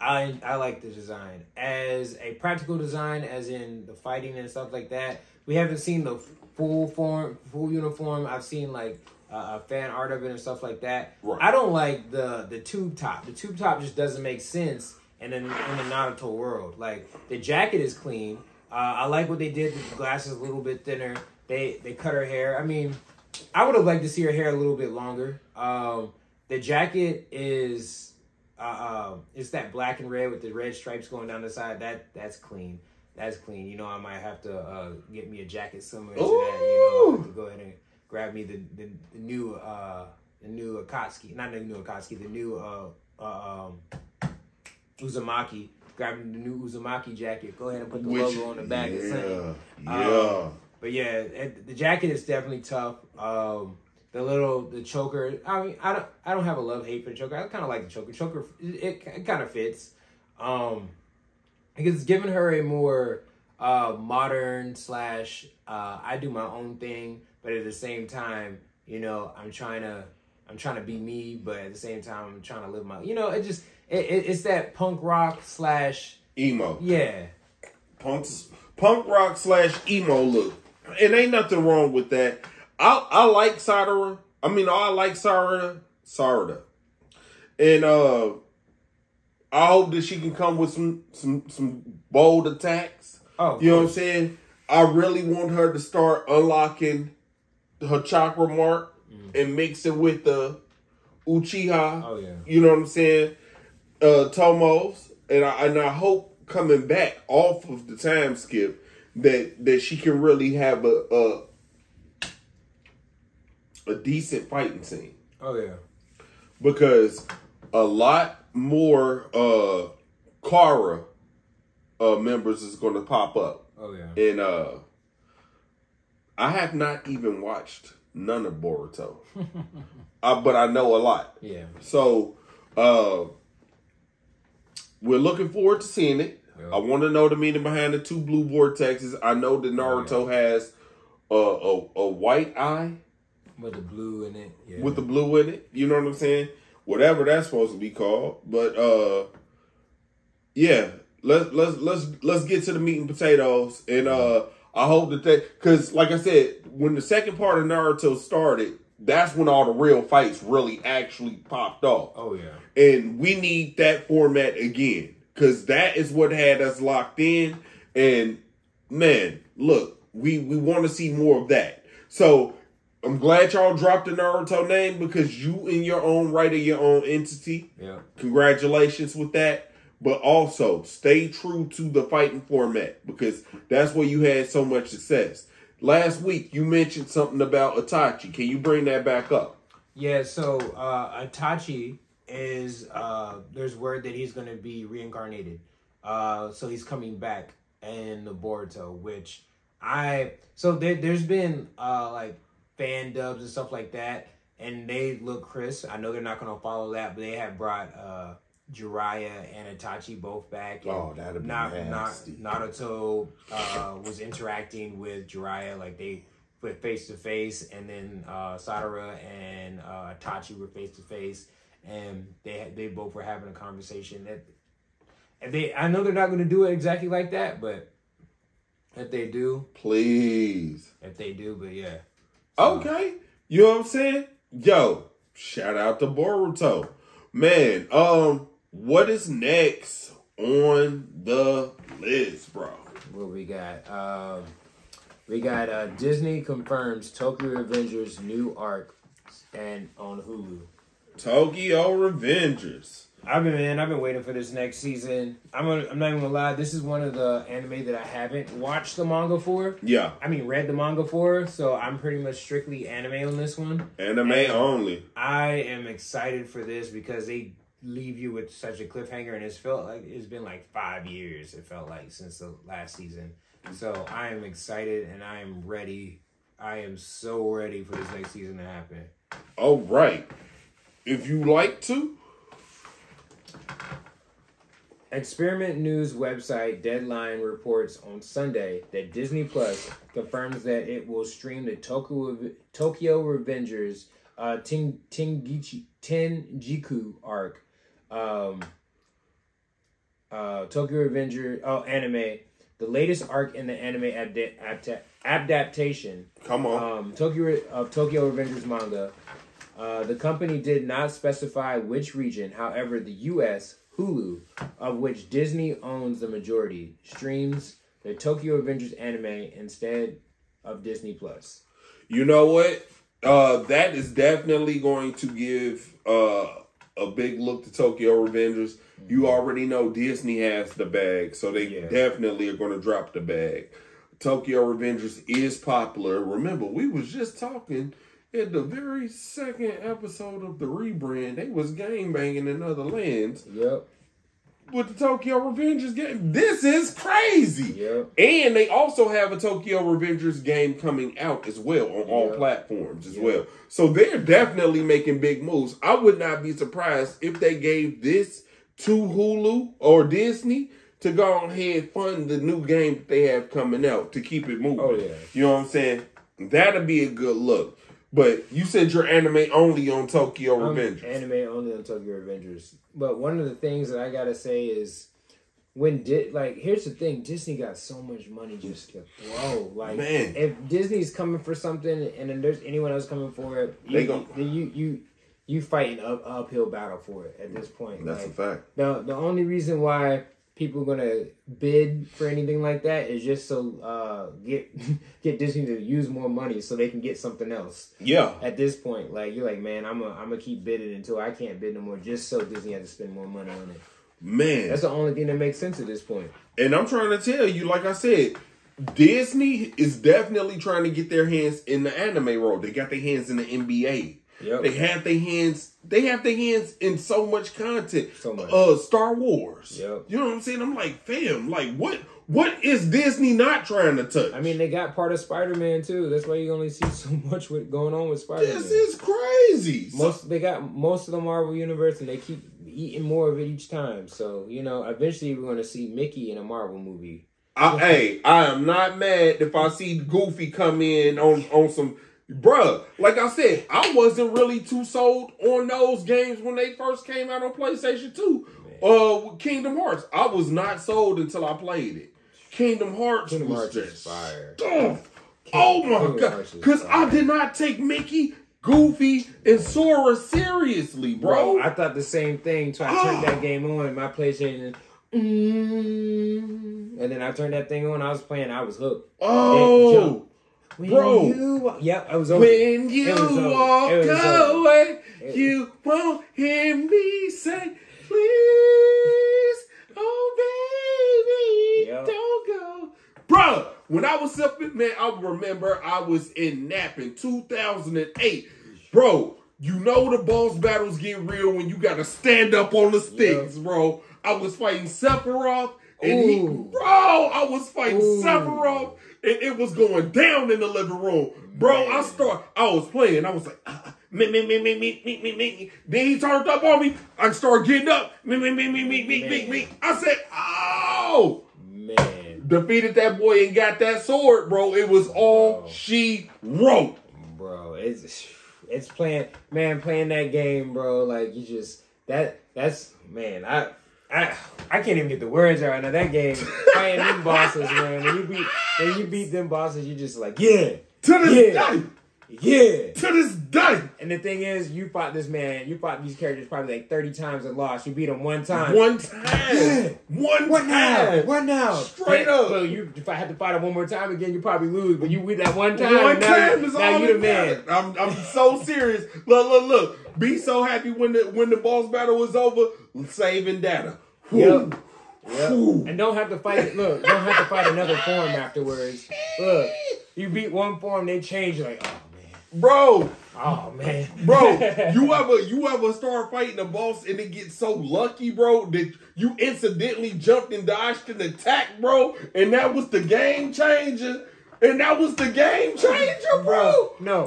I I like the design. As a practical design, as in the fighting and stuff like that, we haven't seen the full form, full uniform. I've seen like uh, fan art of it and stuff like that. Right. I don't like the the tube top. The tube top just doesn't make sense in the, in the Naruto world. Like the jacket is clean. Uh, I like what they did. The glasses a little bit thinner. They they cut her hair. I mean, I would have liked to see her hair a little bit longer. Um, the jacket is uh, um, it's that black and red with the red stripes going down the side. That that's clean. That's clean. You know, I might have to uh, get me a jacket similar to that. You know, to go ahead and grab me the the, the new uh the new Akatsuki, not the new Akatsuki, the new uh, uh um Uzumaki grabbing the new Uzumaki jacket. Go ahead and put the Which- logo on the back. Yeah, yeah. Um, But yeah, the jacket is definitely tough. Um, the little the choker. I mean, I don't I don't have a love hate for the choker. I kind of like the choker. Choker it, it, kind of fits. Um, because it's giving her a more uh modern slash uh I do my own thing, but at the same time, you know, I'm trying to I'm trying to be me, but at the same time, I'm trying to live my. You know, it just it, it it's that punk rock slash Emo. yeah Punk's, punk rock slash emo look. And ain't nothing wrong with that. I I like Sarada. I mean, I like Sarada. Sarada. And uh I hope that she can come with some some some bold attacks. Oh, you know what I'm saying? I really want her to start unlocking her chakra mark and mix it with the Uchiha. Oh, yeah. You know what I'm saying? Uh Tomos. And I and I hope coming back off of the time skip that that she can really have a a, a decent fighting scene oh yeah because a lot more uh Kara uh members is going to pop up oh yeah. and uh I have not even watched none of Boruto. uh, but I know a lot. Yeah. So uh we're looking forward to seeing it. I want to know the meaning behind the two blue vortexes. I know that Naruto has a, a a white eye With the blue in it. Yeah. with the blue in it. You know what I'm saying? Whatever that's supposed to be called. But uh yeah, let's let's let's let's get to the meat and potatoes. And uh I hope that that because like I said, when the second part of Naruto started, that's when all the real fights really actually popped off. oh yeah. And we need that format again. Cause that is what had us locked in. And man, look, we, we want to see more of that. So I'm glad y'all dropped the Naruto name because you in your own right are your own entity. Yeah. Congratulations with that. But also stay true to the fighting format because that's where you had so much success. Last week you mentioned something about Itachi. Can you bring that back up? Yeah, so uh Itachi is uh there's word that he's gonna be reincarnated. Uh so he's coming back in the Boruto, which I so there there's been uh like fan dubs and stuff like that, and they look crisp. I know they're not gonna follow that, but they have brought uh Jiraiya and Itachi both back. and Oh, that'd be nasty. Not, Naruto uh, was interacting with Jiraiya, like they went face to face, and then uh, Sarada and uh, Itachi were face to face, and they they both were having a conversation. That and they, I know they're not going to do it exactly like that, but if they do, Please. if they do, but yeah, Okay. You know what I'm saying? Yo, shout out to Boruto. Man, um, what is next on the list, bro? what we got? Um, we got uh, Disney confirms Tokyo Revengers new arc and on Hulu. Tokyo Revengers. I've been man, I've been waiting for this next season. I'm gonna, I'm not even gonna lie. This is one of the anime that I haven't watched the manga for. Yeah, I mean, read the manga for. So I'm pretty much strictly anime on this one. anime And- only. I am excited for this because they leave you with such a cliffhanger, and it's felt like it's been like five years. It felt like since the last season. So I am excited and I am ready. I am so ready for this next season to happen. All right. If you like to, Experiment News website Deadline reports on Sunday that Disney Plus confirms that it will stream the Tokyo Tokyo Revengers uh, Ting Tingichi Tenjiku arc, um, uh, Tokyo Revenger oh anime, the latest arc in the anime adapta- adaptation come on. um, Tokyo of Tokyo Revengers manga. Uh, the company did not specify which region. However, the U.S. Hulu, of which Disney owns the majority, streams the Tokyo Revengers anime instead of Disney Plus. You know what? Uh, that is definitely going to give uh, a big look to Tokyo Revengers. You mm-hmm. already know Disney has the bag, so they Yeah. definitely are going to drop the bag. Tokyo Revengers is popular. Remember, we was just talking in the very second episode of the rebrand. They was gang banging in other lands. Yep. With the Tokyo Revengers game. This is crazy. Yep. And they also have a Tokyo Revengers game coming out as well on all platforms as well. So they're definitely making big moves. I would not be surprised if they gave this to Hulu or Disney to go ahead and fund the new game that they have coming out to keep it moving. Oh, yeah. You know what I'm saying? That'd be a good look. But you said you're anime only on Tokyo I'm Revengers. anime only on Tokyo Revengers. But one of the things that I gotta say is when did like here's the thing, Disney got so much money just to throw. Like Man. if Disney's coming for something and then there's anyone else coming for it, you, They you, you you you fighting up uphill battle for it at this point. That's a fact. the the only reason why people are gonna bid for anything like that is just so uh get get Disney to use more money so they can get something else. Yeah. At this point, like you're like, man, I'm gonna I'm gonna keep bidding until I can't bid no more, just so Disney has to spend more money on it. Man. That's the only thing that makes sense at this point. And I'm trying to tell you, like I said, Disney is definitely trying to get their hands in the anime world. They got their hands in the NBA. Yep. They have their hands. They have their hands in so much content. So much. Uh, Star Wars. Yep. You know what I'm saying? I'm like, fam, like what? What is Disney not trying to touch? I mean, they got part of Spider Man too. That's why you only see so much with going on with Spider Man. this is crazy. So- most they got most of the Marvel universe, and they keep eating more of it each time. So you know, eventually we're going to see Mickey in a Marvel movie. I, hey, I am not mad if I see Goofy come in on on some. Bruh, like I said, I wasn't really too sold on those games when they first came out on PlayStation 2. Uh, Kingdom Hearts. I was not sold until I played it. Kingdom Hearts Kingdom was Hearts just fire. stuff. Oh my Kingdom god. Because I did not take Mickey, Goofy, and Sora seriously, bro. Bro, I thought the same thing. So I turned that game on, my PlayStation, mm, and then I turned that thing on. I was playing. I was hooked. Oh. When Bro. you, yep, I was over. when you It was over. walk It was over. away, It- you won't hear me say, please, oh baby, Yep. don't go. Bruh, when I was up in, man, I remember I was in Nap in 2008. Bro, you know the boss battles get real when you gotta stand up on the sticks, bro. I was fighting Sephiroth, and he, bro, I was fighting Ooh. Sephiroth, and it was going down in the living room. Bro, I start, I was playing, I was like, ah, ah, me, me, me, me, me, me, me, me. Then he turned up on me. I started getting up. Me, me, me, me, me, me, me, me. I said, oh! Man, defeated that boy and got that sword, bro. It was all Bro. she wrote. bro, it's it's playing, man, playing that game, bro. Like you just that that's man, I. I, I can't even get the words out right now. That game, fighting them bosses, man. When you beat when you beat them bosses, you just like, yeah, To this Yeah. day, yeah. to this day, And the thing is, you fought this man, you fought these characters probably like 30 times and lost. You beat him one time. one time, Yeah. one What now? time, What now? Straight up. But you, if I had to fight him one more time again, you probably lose. But you win that one time. One now time you, is now all you the man. I'm, I'm so serious. Look, look, look. Be so happy when the when the boss battle was over. Saving data. Whew. Yep. Yep. And don't have to fight. Look, don't have to fight another form afterwards. Look, you beat one form, they change. Like, oh Bro, oh man, bro, you ever you ever start fighting a boss and it gets so lucky, bro, that you incidentally jumped and dodged an attack, bro, and that was the game changer, and that was the game changer, bro. bro. No,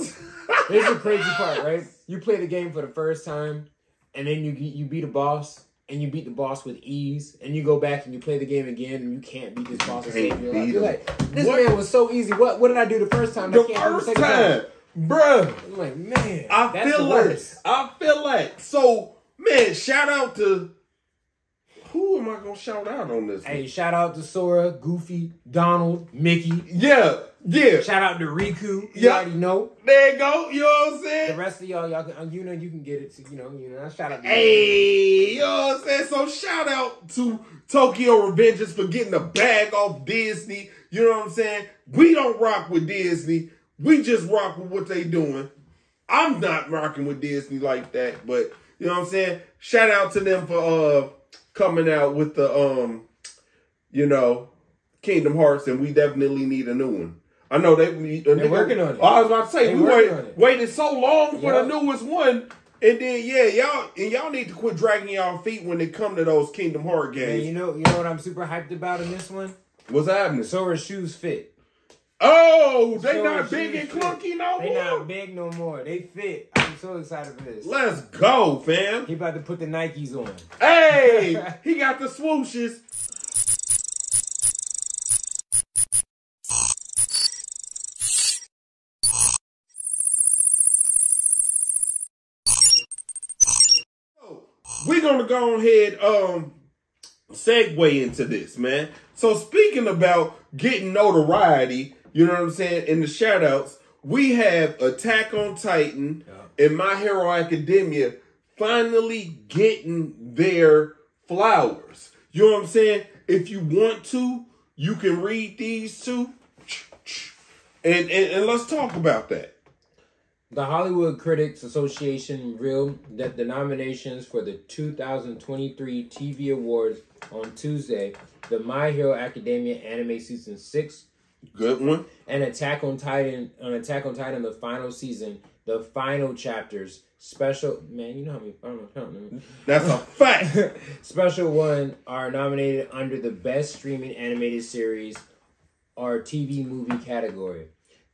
here's the crazy part, right? You play the game for the first time, and then you you beat a boss, and you beat the boss with ease, and you go back and you play the game again, and you can't beat this boss. and Can't save your life. beat You're him. like, this What? man was so easy. What what did I do the first time? The I can't do first second time, bro. I'm like, man, I that's feel the like worst. I feel like so, man. Shout out to who am I gonna shout out on this? one? Hey, shout out to Sora, Goofy, Donald, Mickey. Yeah, yeah. Shout out to Riku. You Yeah. already know. There you go. You know what I'm saying? The rest of y'all, y'all can, uh, you know, you can get it. So, you know, you know. Shout out. To Hey, you know what I'm saying? So shout out to Tokyo Revengers for getting the bag off Disney. You know what I'm saying? We don't rock with Disney. We just rock with what they doing. I'm not rocking with Disney like that, but you know what I'm saying? Shout out to them for uh coming out with the um you know Kingdom Hearts and we definitely need a new one. I know they we, They're working on it. I was about to say They we wait, waited so long for Yeah. the newest one. And then yeah, y'all and y'all need to quit dragging y'all feet when it come to those Kingdom Heart And games. you know, you know what I'm super hyped about in this one? What's happening? Sora's shoes fit. Oh, they Sora's not big and fit. clunky no They more. not big no more. They fit. I'm so excited for this. Let's go, fam. He about to put the Nikes on. Hey, he got the swooshes. We're gonna go ahead um segue into this, man. So speaking about getting notoriety, you know what I'm saying, in the shout outs, we have Attack on Titan and My Hero Academia finally getting their flowers. You know what I'm saying? If you want to, you can read these two. And, and, and let's talk about that. The Hollywood Critics Association revealed that the nominations for the 2023 TV Awards on Tuesday, the My Hero Academia anime season 6 Good one. and Attack on Titan on Attack on Titan the final season, the final chapters, special man, you know how many I don't know, counting. That's a fact. Special one are nominated under the best streaming animated series or TV movie category.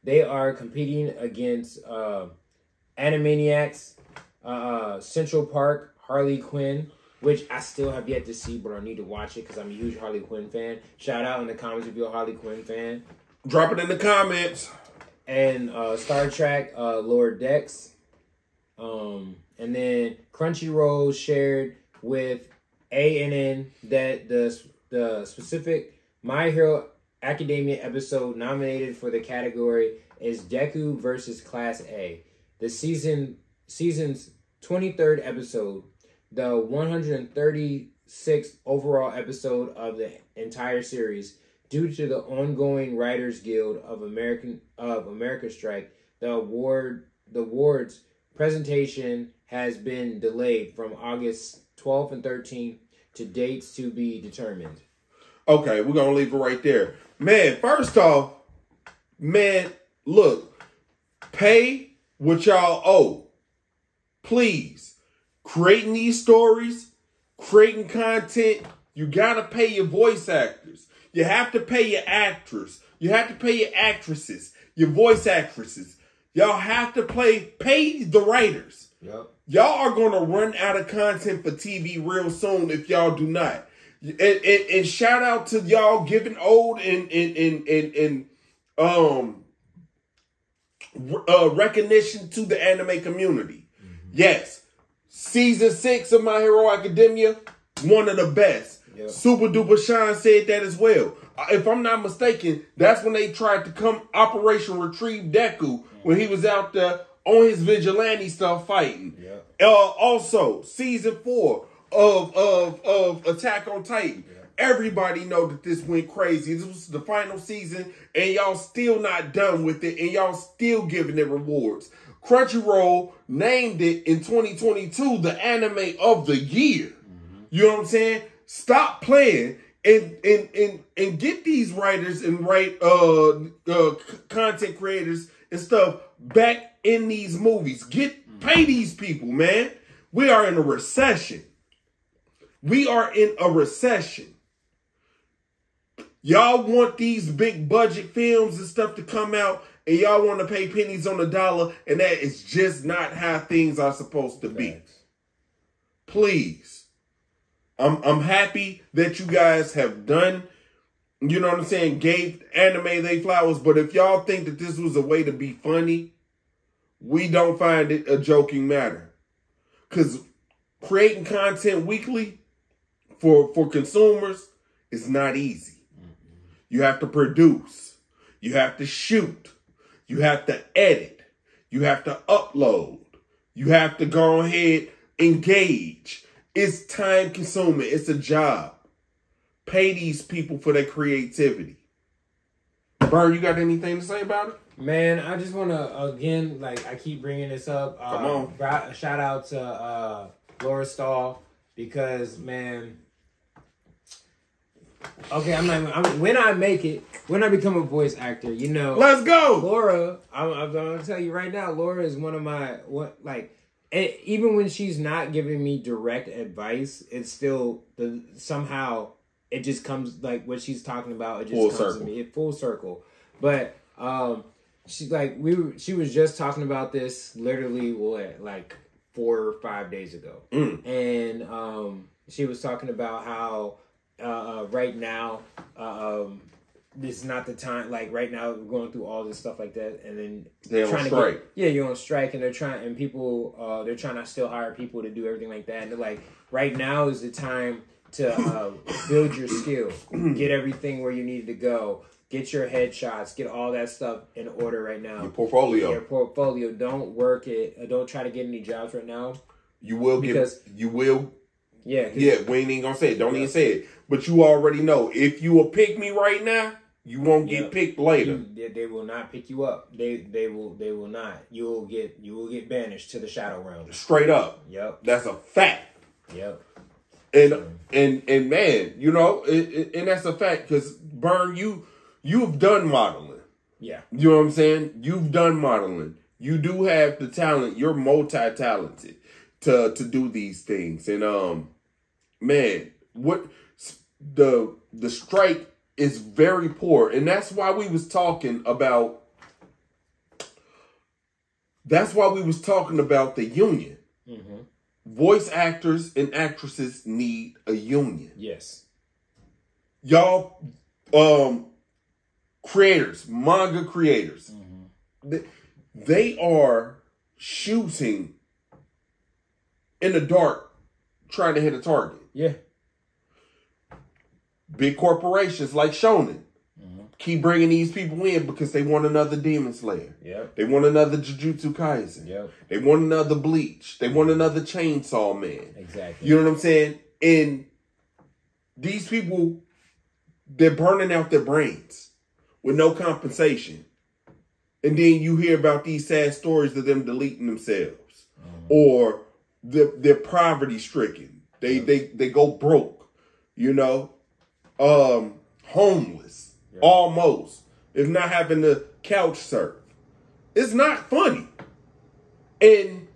They are competing against uh, Animaniacs, uh, Central Park, Harley Quinn, which I still have yet to see, but I need to watch it because I'm a huge Harley Quinn fan. Shout out in the comments if you're a Harley Quinn fan. Drop it in the comments. And uh, Star Trek, uh, Lower Decks. Um, and then Crunchyroll shared with ANN that the the specific My Hero Academia episode nominated for the category is Deku versus Class A. The season season's 23rd episode, the 136th overall episode of the entire series, due to the ongoing Writers Guild of American of America strike, the award the awards presentation has been delayed from August 12th and 13th to dates to be determined. Okay, we're gonna leave it right there. Man, first off, man, look, pay what y'all owe. Please. Creating these stories, creating content, you gotta pay your voice actors. You have to pay your actors. You have to pay your actresses, your voice actresses. Y'all have to play pay the writers. Yep. Y'all are gonna run out of content for TV real soon if y'all do not. And, and, and shout out to y'all giving old and and and and, and um uh, recognition to the anime community. Yes, season six of My Hero Academia, one of the best. Yep. Super Duper Shine said that as well. Uh, If I'm not mistaken, that's when they tried to come Operation Retrieve Deku when he was out there on his vigilante stuff fighting. Yep. Uh, also, season four of of of Attack on Titan. Everybody know that this went crazy. This was the final season, and y'all still not done with it, and y'all still giving it rewards. Crunchyroll named it in 2022 the anime of the year. You know what I'm saying? Stop playing and and and and get these writers and write uh uh content creators and stuff back in these movies. Get pay these people, man. We are in a recession. We are in a recession. Y'all want these big budget films and stuff to come out, and y'all want to pay pennies on the dollar, and that is just not how things are supposed to be. Please. I'm I'm happy that you guys have done, you know what I'm saying, gave anime they flowers, but if y'all think that this was a way to be funny, we don't find it a joking matter. Cause creating content weekly for for consumers is not easy. You have to produce. You have to shoot. You have to edit. You have to upload. You have to go ahead, engage. It's time consuming. It's a job. Pay these people for their creativity. Bird, you got anything to say about it? Man, I just want to again, like I keep bringing this up. Uh, Come on. bra- Shout out to uh, Laura Stahl because man. Okay, I'm not. even- I'm, when I make it, when I become a voice actor, you know, Let's go. Laura. I'm, I'm gonna tell you right now. Laura is one of my what like. It, even when she's not giving me direct advice, it's still the somehow it just comes like what she's talking about. It just Full comes circle. to me. It full circle. But um, she's like we were, she was just talking about this literally what like four or five days ago, Mm. and um, she was talking about how uh, uh, right now. Uh, um, this is not the time. Like right now, we're going through all this stuff like that, and then They're on trying to strike. get yeah, you're on strike, and they're trying, and people, uh, they're trying to still hire people to do everything like that. And they're like, right now is the time to uh, build your skill, get everything where you need to go, get your headshots, get all that stuff in order right now. Your portfolio. Your portfolio. Don't work it. uh, Don't try to get any jobs right now. You will get. Because- You will. yeah Yeah, we ain't even gonna say it. Don't Yeah. even say it. But you already know if you will pick me right now, you won't get Yeah. picked later. You, they, will not pick you up. They they will they will not. You will get you will get banished to the shadow realm. Straight up. Yep. That's a fact. Yep. And and and man, you know, it, it- and that's a fact because Burn, you you've done modeling. Yeah. You know what I'm saying? You've done modeling. You do have the talent. You're multi-talented to to do these things. And um, man, what the the strike is very poor, and that's why we was talking about. That's why we was talking about the union. hmm Voice actors and actresses need a union. Yes. Y'all, um, creators, manga creators, they, they are shooting in the dark, trying to hit a target. Yeah. Big corporations like Shonen Mhm. keep bringing these people in because they want another Demon Slayer. Yep. They want another Jujutsu Kaisen. Yep. They want another Bleach. They want another Chainsaw Man. Exactly. You know what I'm saying? And these people, they're burning out their brains with no compensation. And then you hear about these sad stories of them deleting themselves or they're, they're poverty stricken. They, they, they go broke, you know, um, homeless, almost, if not having the couch surf. It's not funny. And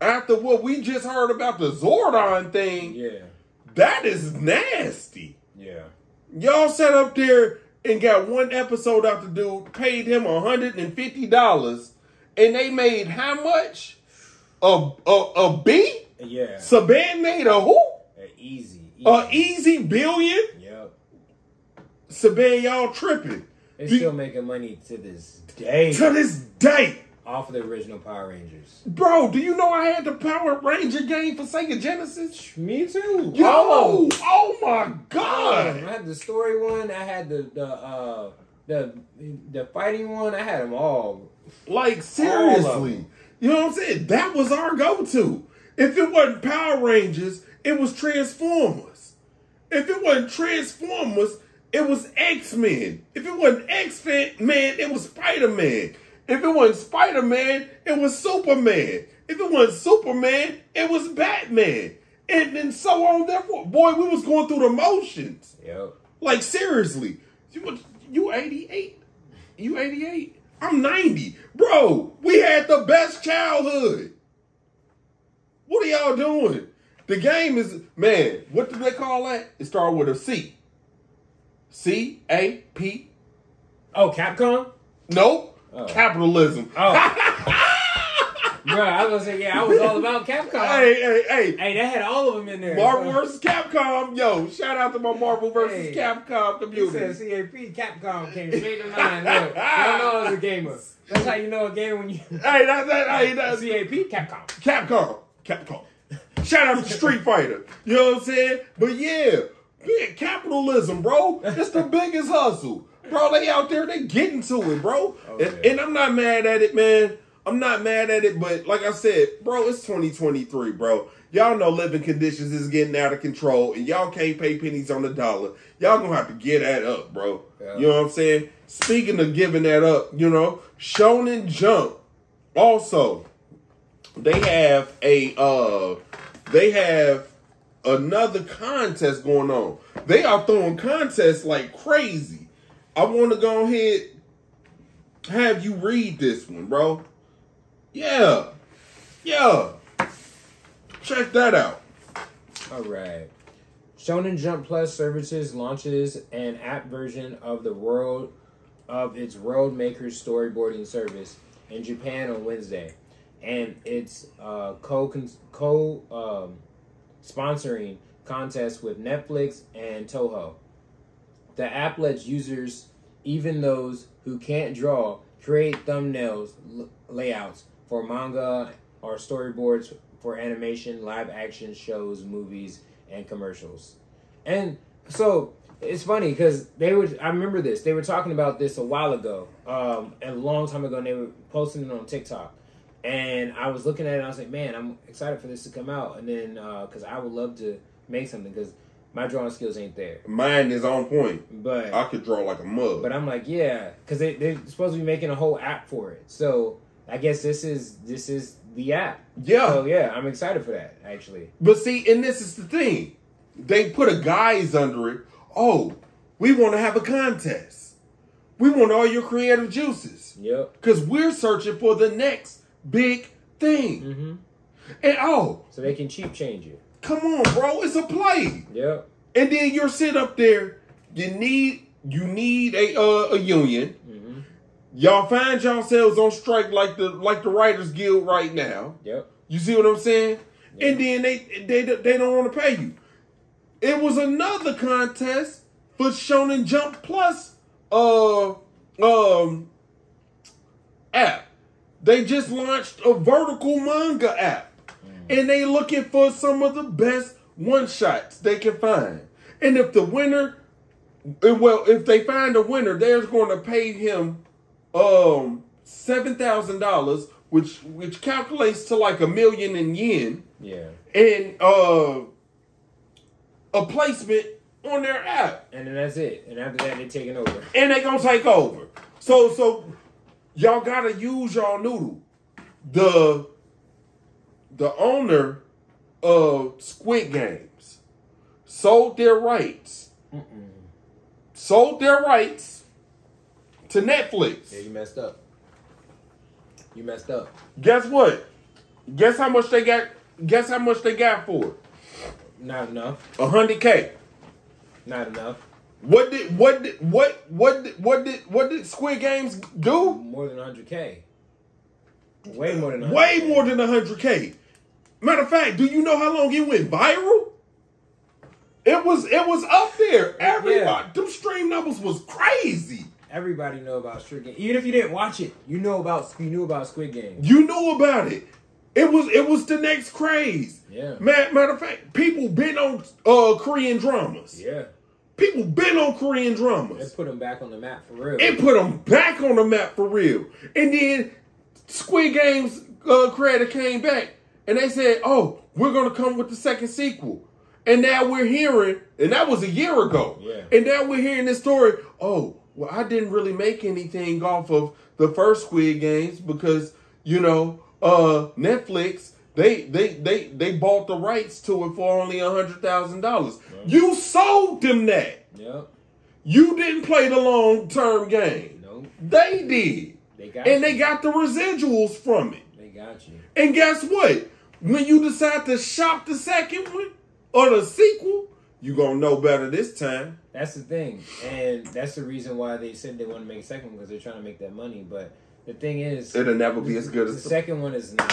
after what we just heard about the Zordon thing, Yeah. that is nasty. Yeah. Y'all sat up there and got one episode out the dude, paid him $150, and they made how much? A, a, a B? Yeah. Saban made a who? Uh, easy. easy. A easy billion? Yep. Saban, y'all tripping. They're Do- still making money to this day To this day. off of the original Power Rangers. Bro, do you know I had the Power Ranger game for Sega Genesis? Me too. Yo! All of them. Oh my god. I had the story one. I had the the uh the the fighting one. I had them all. Like seriously. You know what I'm saying? That was our go-to. If it wasn't Power Rangers, it was Transformers. If it wasn't Transformers, it was X-Men. If it wasn't X-Men, it was Spider-Man. If it wasn't Spider-Man, it was Superman. If it wasn't Superman, it was Batman. And then so on therefore. Boy, we was going through the motions. Yep. Like seriously, you you 88? You 88? I'm 90. Bro, we had the best childhood. What are y'all doing? The game is man, what do they call that? It started with a C. C A P. Oh, Capcom. Nope. Oh. Capitalism. Oh, bro, I was gonna say yeah. I was all about Capcom. Hey, hey, hey. Hey, they had all of them in there. Marvel versus Capcom. Yo, shout out to my Marvel versus Hey. Capcom You community. said CAP, Capcom came straight to mind. Look, I know I was a gamer. That's how you know a gamer when you Hey, that, that, hey, that's CAP, Capcom. Capcom. Capcom. Shout out to Street Fighter. You know what I'm saying? But yeah, yeah, capitalism, bro. It's the biggest hustle. Bro, they out there, they getting to it, bro. and, yeah. and I'm not mad at it, man. I'm not mad at it, but like I said, bro, it's 2023, bro. Y'all know living conditions is getting out of control, and y'all can't pay pennies on the dollar. Y'all gonna have to get that up, bro. Yeah. You know what I'm saying? Speaking of giving that up, you know, Shonen Jump also they have a uh they have another contest going on. They are throwing contests like crazy. I want to go ahead have you read this one, bro. Yeah. Yeah. check that out. All right. Shonen Jump Plus Services launches an app version of the world of its World Makers storyboarding service in Japan on Wednesday, and it's uh, co co um, sponsoring contests with Netflix and Toho. The app lets users, even those who can't draw, create thumbnails layouts for manga or storyboards for animation, live action shows, movies, and commercials. And so it's funny because they were. I remember this. They were talking about this a while ago, um, a long time ago, and they were posting it on TikTok. And I was looking at it, and I was like, "Man, I'm excited for this to come out." And then uh, because I would love to make something because my drawing skills ain't there. Mine is on point. But I could draw like a mug. but I'm like, yeah, because they they're supposed to be making a whole app for it. So I guess this is this is the app. yeah. So yeah, I'm excited for that actually. But see, and this is the thing. They put a guise under it. Oh, we want to have a contest. We want all your creative juices. Yep. Because we're searching for the next big thing. hmm And oh, So they can cheap change it. come on, bro. It's a play. Yep. And then you're sit up there. You need you need a uh, a union. hmm Y'all find yourselves on strike like the like the Writers Guild right now. Yep. You see what I'm saying? And then they they they don't want to pay you. It was another contest for Shonen Jump Plus uh um app. They just launched a vertical manga app. And they looking for some of the best one shots they can find. And if the winner eh, well, if they find a winner, they're going to pay him um seven thousand dollars, which which calculates to like a million in yen, Yeah. and uh a placement on their app, And then that's it. And after that, they're taking over. and they're gonna take over. So so y'all gotta use y'all noodle. The the owner of Squid Games sold their rights, Mm-mm. sold their rights to Netflix. Yeah, you messed up. You messed up. Guess what? Guess how much they got? Guess how much they got for it? Not enough. A hundred k. Not enough. What did what did what what did what did what did Squid Games do? More than 100K. Way more than 100K. Way more than hundred k. Matter of fact, do you know how long it went viral? It was it was up there. Everybody, Yeah. them stream numbers was crazy. Everybody know about Squid Game. Even if you didn't watch it, you know about you knew about Squid Game. You knew about it. It was it was the next craze. Yeah. Ma- Matter of fact, people been on uh Korean dramas. Yeah. People been on Korean They dramas. put them back on the map for real. It put them back on the map for real. And then Squid Game's uh, creator came back and they said, "Oh, we're gonna come with the second sequel." And now we're hearing, and that was a year ago. Yeah. And now we're hearing this story. Oh, well, I didn't really make anything off of the first Squid Games because you know, uh, Netflix they they they they bought the rights to it for only a hundred thousand dollars. You sold them that. Yep. You didn't play the long term game. No. They did. They got And you. they got the residuals from it. They got you. And guess what? When you decide to shop the second one or the sequel, you gonna know better this time. That's the thing, and that's the reason why they said they want to make a second one because they're trying to make that money. But the thing is, It'll never be as good the as the second one is not.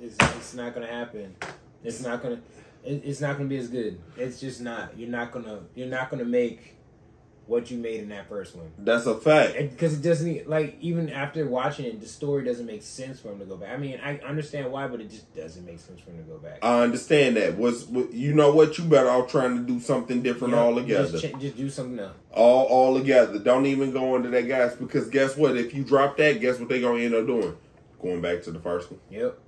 It's, it's not gonna happen. It's not gonna. It, it's not gonna be as good. It's just not. You're not gonna. You're not gonna make what you made in that first one. That's a fact. Because it doesn't like even after watching it, the story doesn't make sense for him to go back. I mean, I understand why, but it just doesn't make sense for him to go back. I understand that. What's what, you know what? You better off trying to do something different Yeah, altogether. Just, just do something else. all all together. Don't even go into that guys because guess what? If you drop that, guess what they gonna end up doing? Going back to the first one, Yep,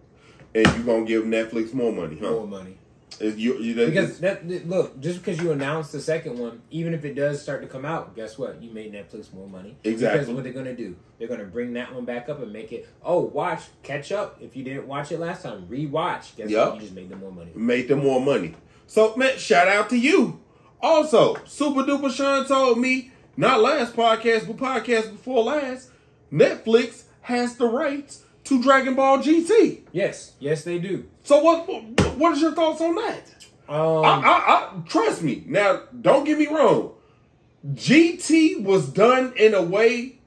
and you gonna give Netflix more money, huh? more money. You, you they Because that look, just because you announced the second one, even if it does start to come out, guess what? You made Netflix more money. Exactly. Because what they're gonna do? They're gonna bring that one back up and make it. Oh, watch, catch up. If you didn't watch it last time, rewatch. Guess Yup. what? You just made them more money. make them more money. So man, shout out to you. Also, Super Duper Sean told me not last podcast, but podcast before last, Netflix has the rights to Dragon Ball GT. Yes, yes, they do. So what what is your thoughts on that? Um, I, I, I trust me. Now, don't get me wrong. GT was done in a way.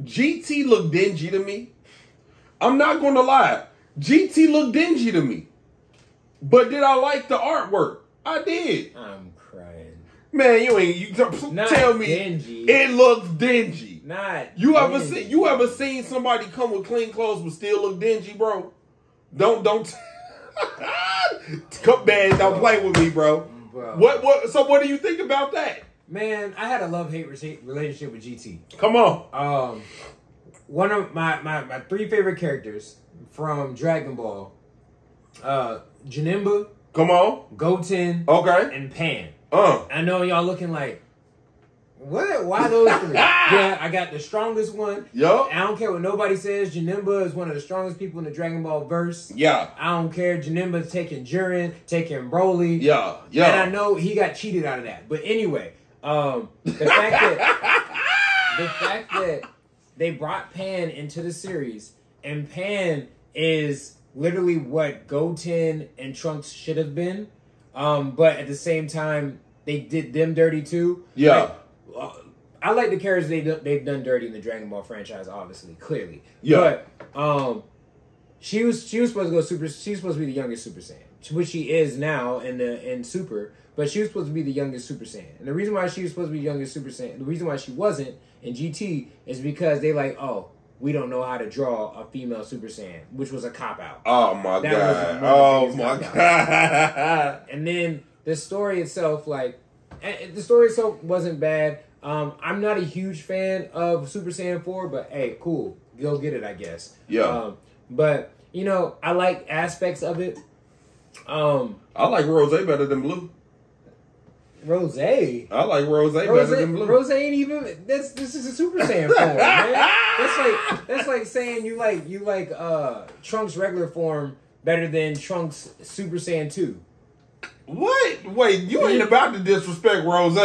GT looked dingy to me. I'm not going to lie. GT looked dingy to me. But did I like the artwork? I did. I'm crying. Man, you ain't you Not tell me dingy. it looks dingy. Not You ever dingy. seen you ever seen somebody come with clean clothes but still look dingy, bro? Don't don't come man, don't play with me, bro. Bro. What what so what do you think about that? Man, I had a love hate relationship with GT. Come on. Um, one of my, my, my three favorite characters from Dragon Ball, uh, Janemba, Come on. Goten, Okay. and Pan. Uh. I know y'all looking like, what? Why those three? yeah, I got the strongest one. Yup. I don't care what nobody says. Janemba is one of the strongest people in the Dragon Ball verse. Yeah. I don't care. Janemba's taking Jiren, taking Broly. Yeah. Yeah. And I know he got cheated out of that. But anyway, um, the fact that the fact that they brought Pan into the series, and Pan is literally what Goten and Trunks should have been. Um, but at the same time, they did them dirty too. Yeah. Like, I like the characters they they've done dirty in the Dragon Ball franchise, obviously, clearly. Yeah. But um, she was she was supposed to go super. She's supposed to be the youngest Super Saiyan, which she is now in the in Super. But she was supposed to be the youngest Super Saiyan, and the reason why she was supposed to be the youngest Super Saiyan, the reason why she wasn't in GT is because they like, oh, we don't know how to draw a female Super Saiyan, which was a cop out. Oh my That god. Oh my god. And then the story itself, like the story itself wasn't bad. Um, I'm not a huge fan of Super Saiyan 4, but hey, cool. Go get it, I guess. Yeah. Um, but you know, I like aspects of it. Um, I like Rose better than Blue. Rose. I like Rose, Rose, better than Blue. Rose ain't even. That's this is a Super Saiyan form, man. That's like that's like saying you like you like uh Trunks regular form better than Trunks Super Saiyan two. What? Wait, you ain't about to disrespect Rose.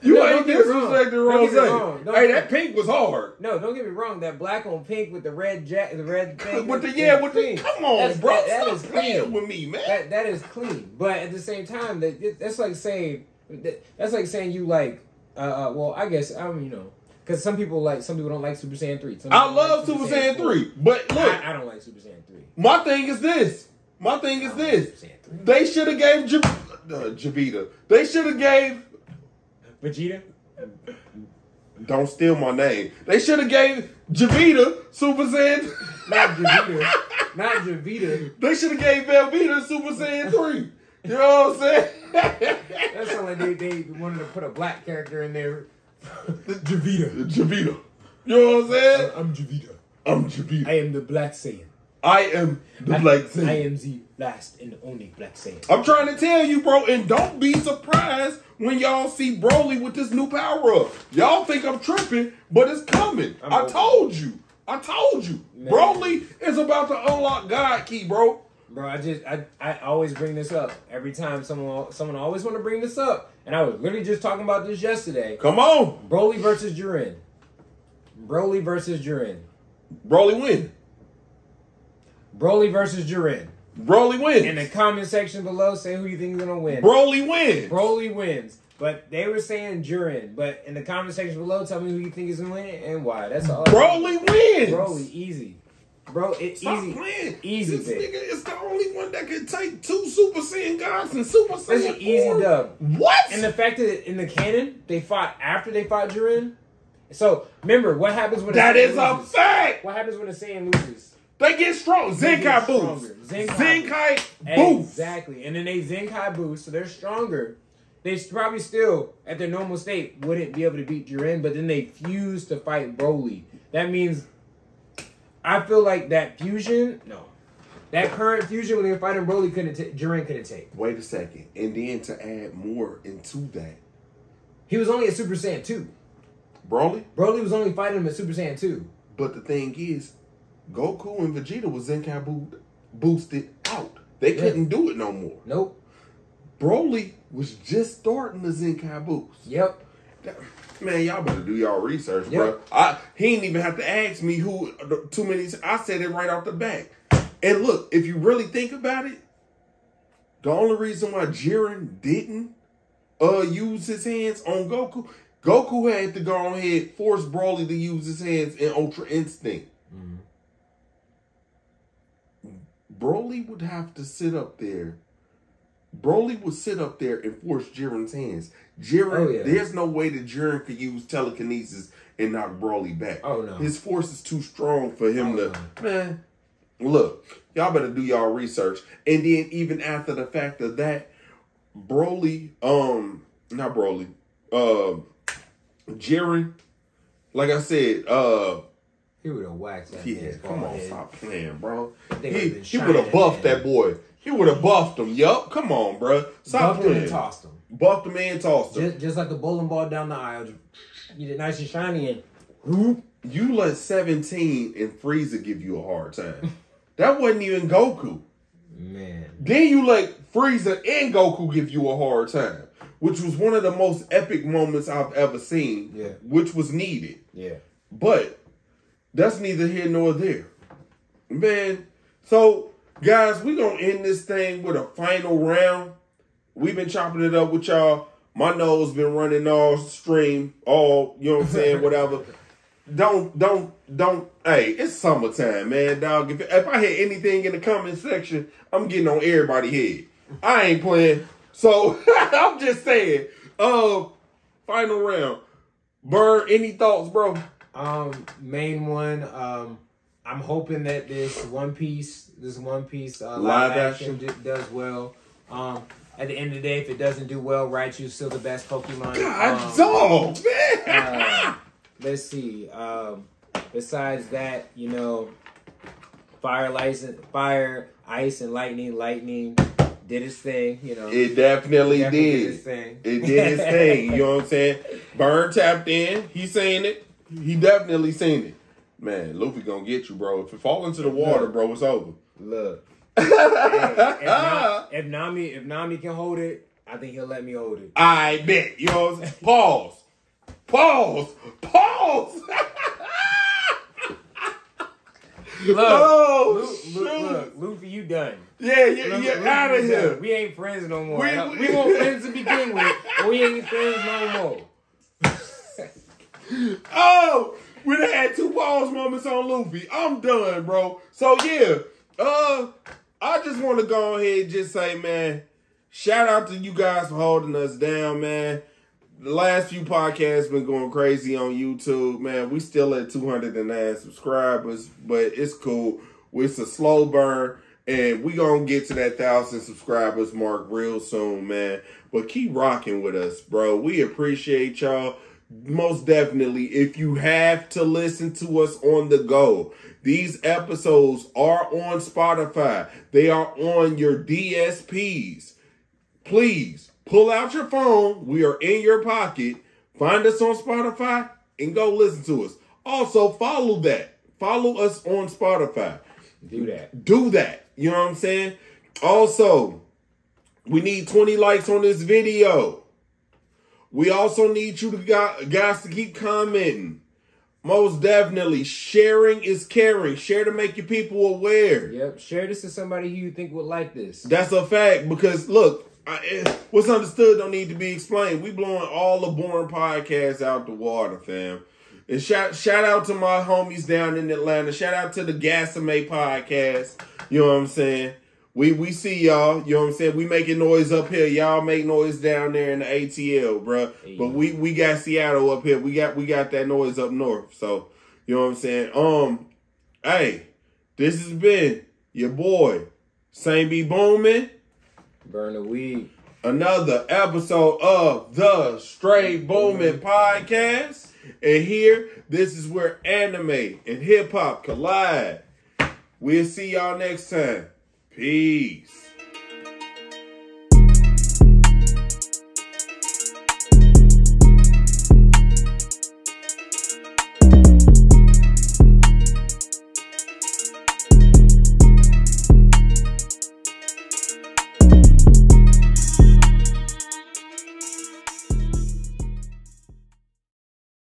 You No, ain't don't get me wrong. disrespecting Rose. Hey, that pink was hard. No, don't get me wrong. That black on pink with the red jack, the red thing With the yeah, with the come on, That's- bro. that- that is playing clean. with me, man. That that is clean, but at the same time, that that's like saying that- that's like saying you like. Uh, uh well, I guess I'm you know, because some people like some people don't like Super Saiyan three. I people like love Super Saiyan 4. 3. But look, I, I don't like Super Saiyan three. my thing is this. My thing is I don't like this. Super Saiyan 3. They should have gave J- uh, Javita. They should have gave. Vegeta. Don't steal my name. They should have gave Javita Super Saiyan. Not Javita. Not Javita. they should have gave Velveeta Super Saiyan 3. You know what I'm saying? That's sounds like they, they wanted to put a black character in there. Javita. Javita. You know what I'm saying? I'm Javita. I'm Javita. I am the black Saiyan. I am the Black saint. I am the last and only black Saiyan. I'm trying to tell you, bro, and don't be surprised when y'all see Broly with this new power up. Y'all think I'm tripping, but it's coming. I'm I open. told you. I told you. Man. Broly is about to unlock God Ki, bro. Bro, I just I, I always bring this up every time someone someone always want to bring this up, and I was literally just talking about this yesterday. Come on. Broly versus Jiren. Broly versus Jiren. Broly win. Broly versus Jiren. Broly wins. In the comment section below, say who you think is gonna win. Broly wins. Broly wins, but they were saying Jiren. But in the comment section below, tell me who you think is gonna win and why. That's all. Broly wins. Broly, easy, bro. It's Stop easy. playing. Easy, This nigga is the only one that can take two Super Saiyan gods and Super That's Saiyan an easy 4. dub. What? And the fact that in the canon they fought after they fought Jiren. So remember what happens when that a Saiyan is a fact. What happens when a Saiyan loses? They get strong. They Zenkai get boost. stronger. Zenkai. Zenkai boost. Exactly, and then they Zenkai boost, so they're stronger. They probably still at their normal state wouldn't be able to beat Jiren, but then they fuse to fight Broly. That means I feel like that fusion, no, that current fusion when they were fighting Broly couldn't t- Jiren couldn't take. Wait a second. And then to add more into that, He was only a Super Saiyan two. Broly. Broly was only fighting him at Super Saiyan two. But the thing is, Goku and Vegeta was Zenkai boo- boosted out. They Yeah. couldn't do it no more. Nope. Broly was just starting the Zenkai boost. Yep. Man, y'all better do y'all research, bro. I he didn't even have to ask me who too many. I said it right off the bat. And look, if you really think about it, the only reason why Jiren didn't uh use his hands on Goku, Goku had to go ahead force Broly to use his hands in Ultra Instinct. Mm-hmm. Broly would have to sit up there. Broly would sit up there and force Jiren's hands. Jiren, oh, yeah. there's no way that Jiren could use telekinesis and knock Broly back. Oh no, his force is too strong for him oh, to. No. Man, look, y'all better do y'all research. And then even after the fact of that, Broly, um, not Broly, uh, Jiren, like I said, uh, he would have waxed that. Yeah, come on, head. stop playing, bro. He, he would have buffed that boy. He would have buffed him. Yup, come on, bro. Stop buffed playing. him and tossed him. Buffed him and tossed him. Just, just like the bowling ball down the aisle. You did nice and shiny and whoop. You let 17 and Frieza give you a hard time. that wasn't even Goku. Man. Then you let Frieza and Goku give you a hard time, which was one of the most epic moments I've ever seen. Yeah. Which was needed. Yeah. But that's neither here nor there. Man, so guys, we gonna end this thing with a final round. We've been chopping it up with y'all. My nose been running all stream, all you know what I'm saying, whatever. Don't don't don't hey, it's summertime, man, dog. If if I hit anything in the comment section, I'm getting on everybody's head. I ain't playing. So I'm just saying. Uh final round. Burn, any thoughts, bro? Um, main one, um, I'm hoping that this One Piece, this One Piece uh, live, live, action, action. D- does well. Um, at the end of the day, if it doesn't do well, Raichu's still the best Pokemon. God, um, dog, man. uh, let's see. Um, besides that, you know, fire, license, fire, ice, and lightning. Lightning did his thing. You know, it definitely, it definitely did. did it did his thing. You know what I'm saying? Burn tapped in. He's saying it. He definitely seen it. Man, Luffy gonna get you, bro. If you fall into the water, bro, it's over. Look. hey, if, Na- if, Nami if Nami can hold it, I think he'll let me hold it. I bet. You know what I'm Pause. Pause. Pause. Look, oh, look, look, look, Luffy, you done. Yeah, you, you're out of here. We ain't friends no more. We, we, we weren't friends to begin with, but we ain't friends no more oh, we done had two pause moments on Luffy. I'm done, bro. So yeah, uh, I just want to go ahead and just say, man, shout out to you guys for holding us down, man. The last few podcasts been going crazy on YouTube, man. We still at 209 subscribers, but it's cool. It's a slow burn, and we gonna get to that thousand subscribers mark real soon, man. But keep rocking with us, bro. We appreciate y'all most definitely if you have to listen to us on the go. These episodes are on spotify. They are on your dsps please pull out your phone. We are in your pocket. Find us on spotify and go listen to us. Also follow that. Follow us on spotify. Do that. Do that. You know what i'm saying? Also we need 20 likes on this video we also need you to guys to keep commenting. Most definitely, sharing is caring. Share to make your people aware. Yep, share this to somebody who you think would like this. That's a fact because look, I, eh, what's understood don't need to be explained. We blowing all the boring podcasts out the water, fam. And shout shout out to my homies down in Atlanta. Shout out to the Gasame podcast. You know what I'm saying? We we see y'all. You know what I'm saying? We making noise up here. Y'all make noise down there in the ATL, bro. But we we got Seattle up here. We got we got that noise up north. So you know what I'm saying? Um, hey, this has been your boy, Saintbeboomin. Burn the Weeb. Another episode of the Straight Boomin Podcast. And here, this is where anime and hip hop collide. We'll see y'all next time. Peace.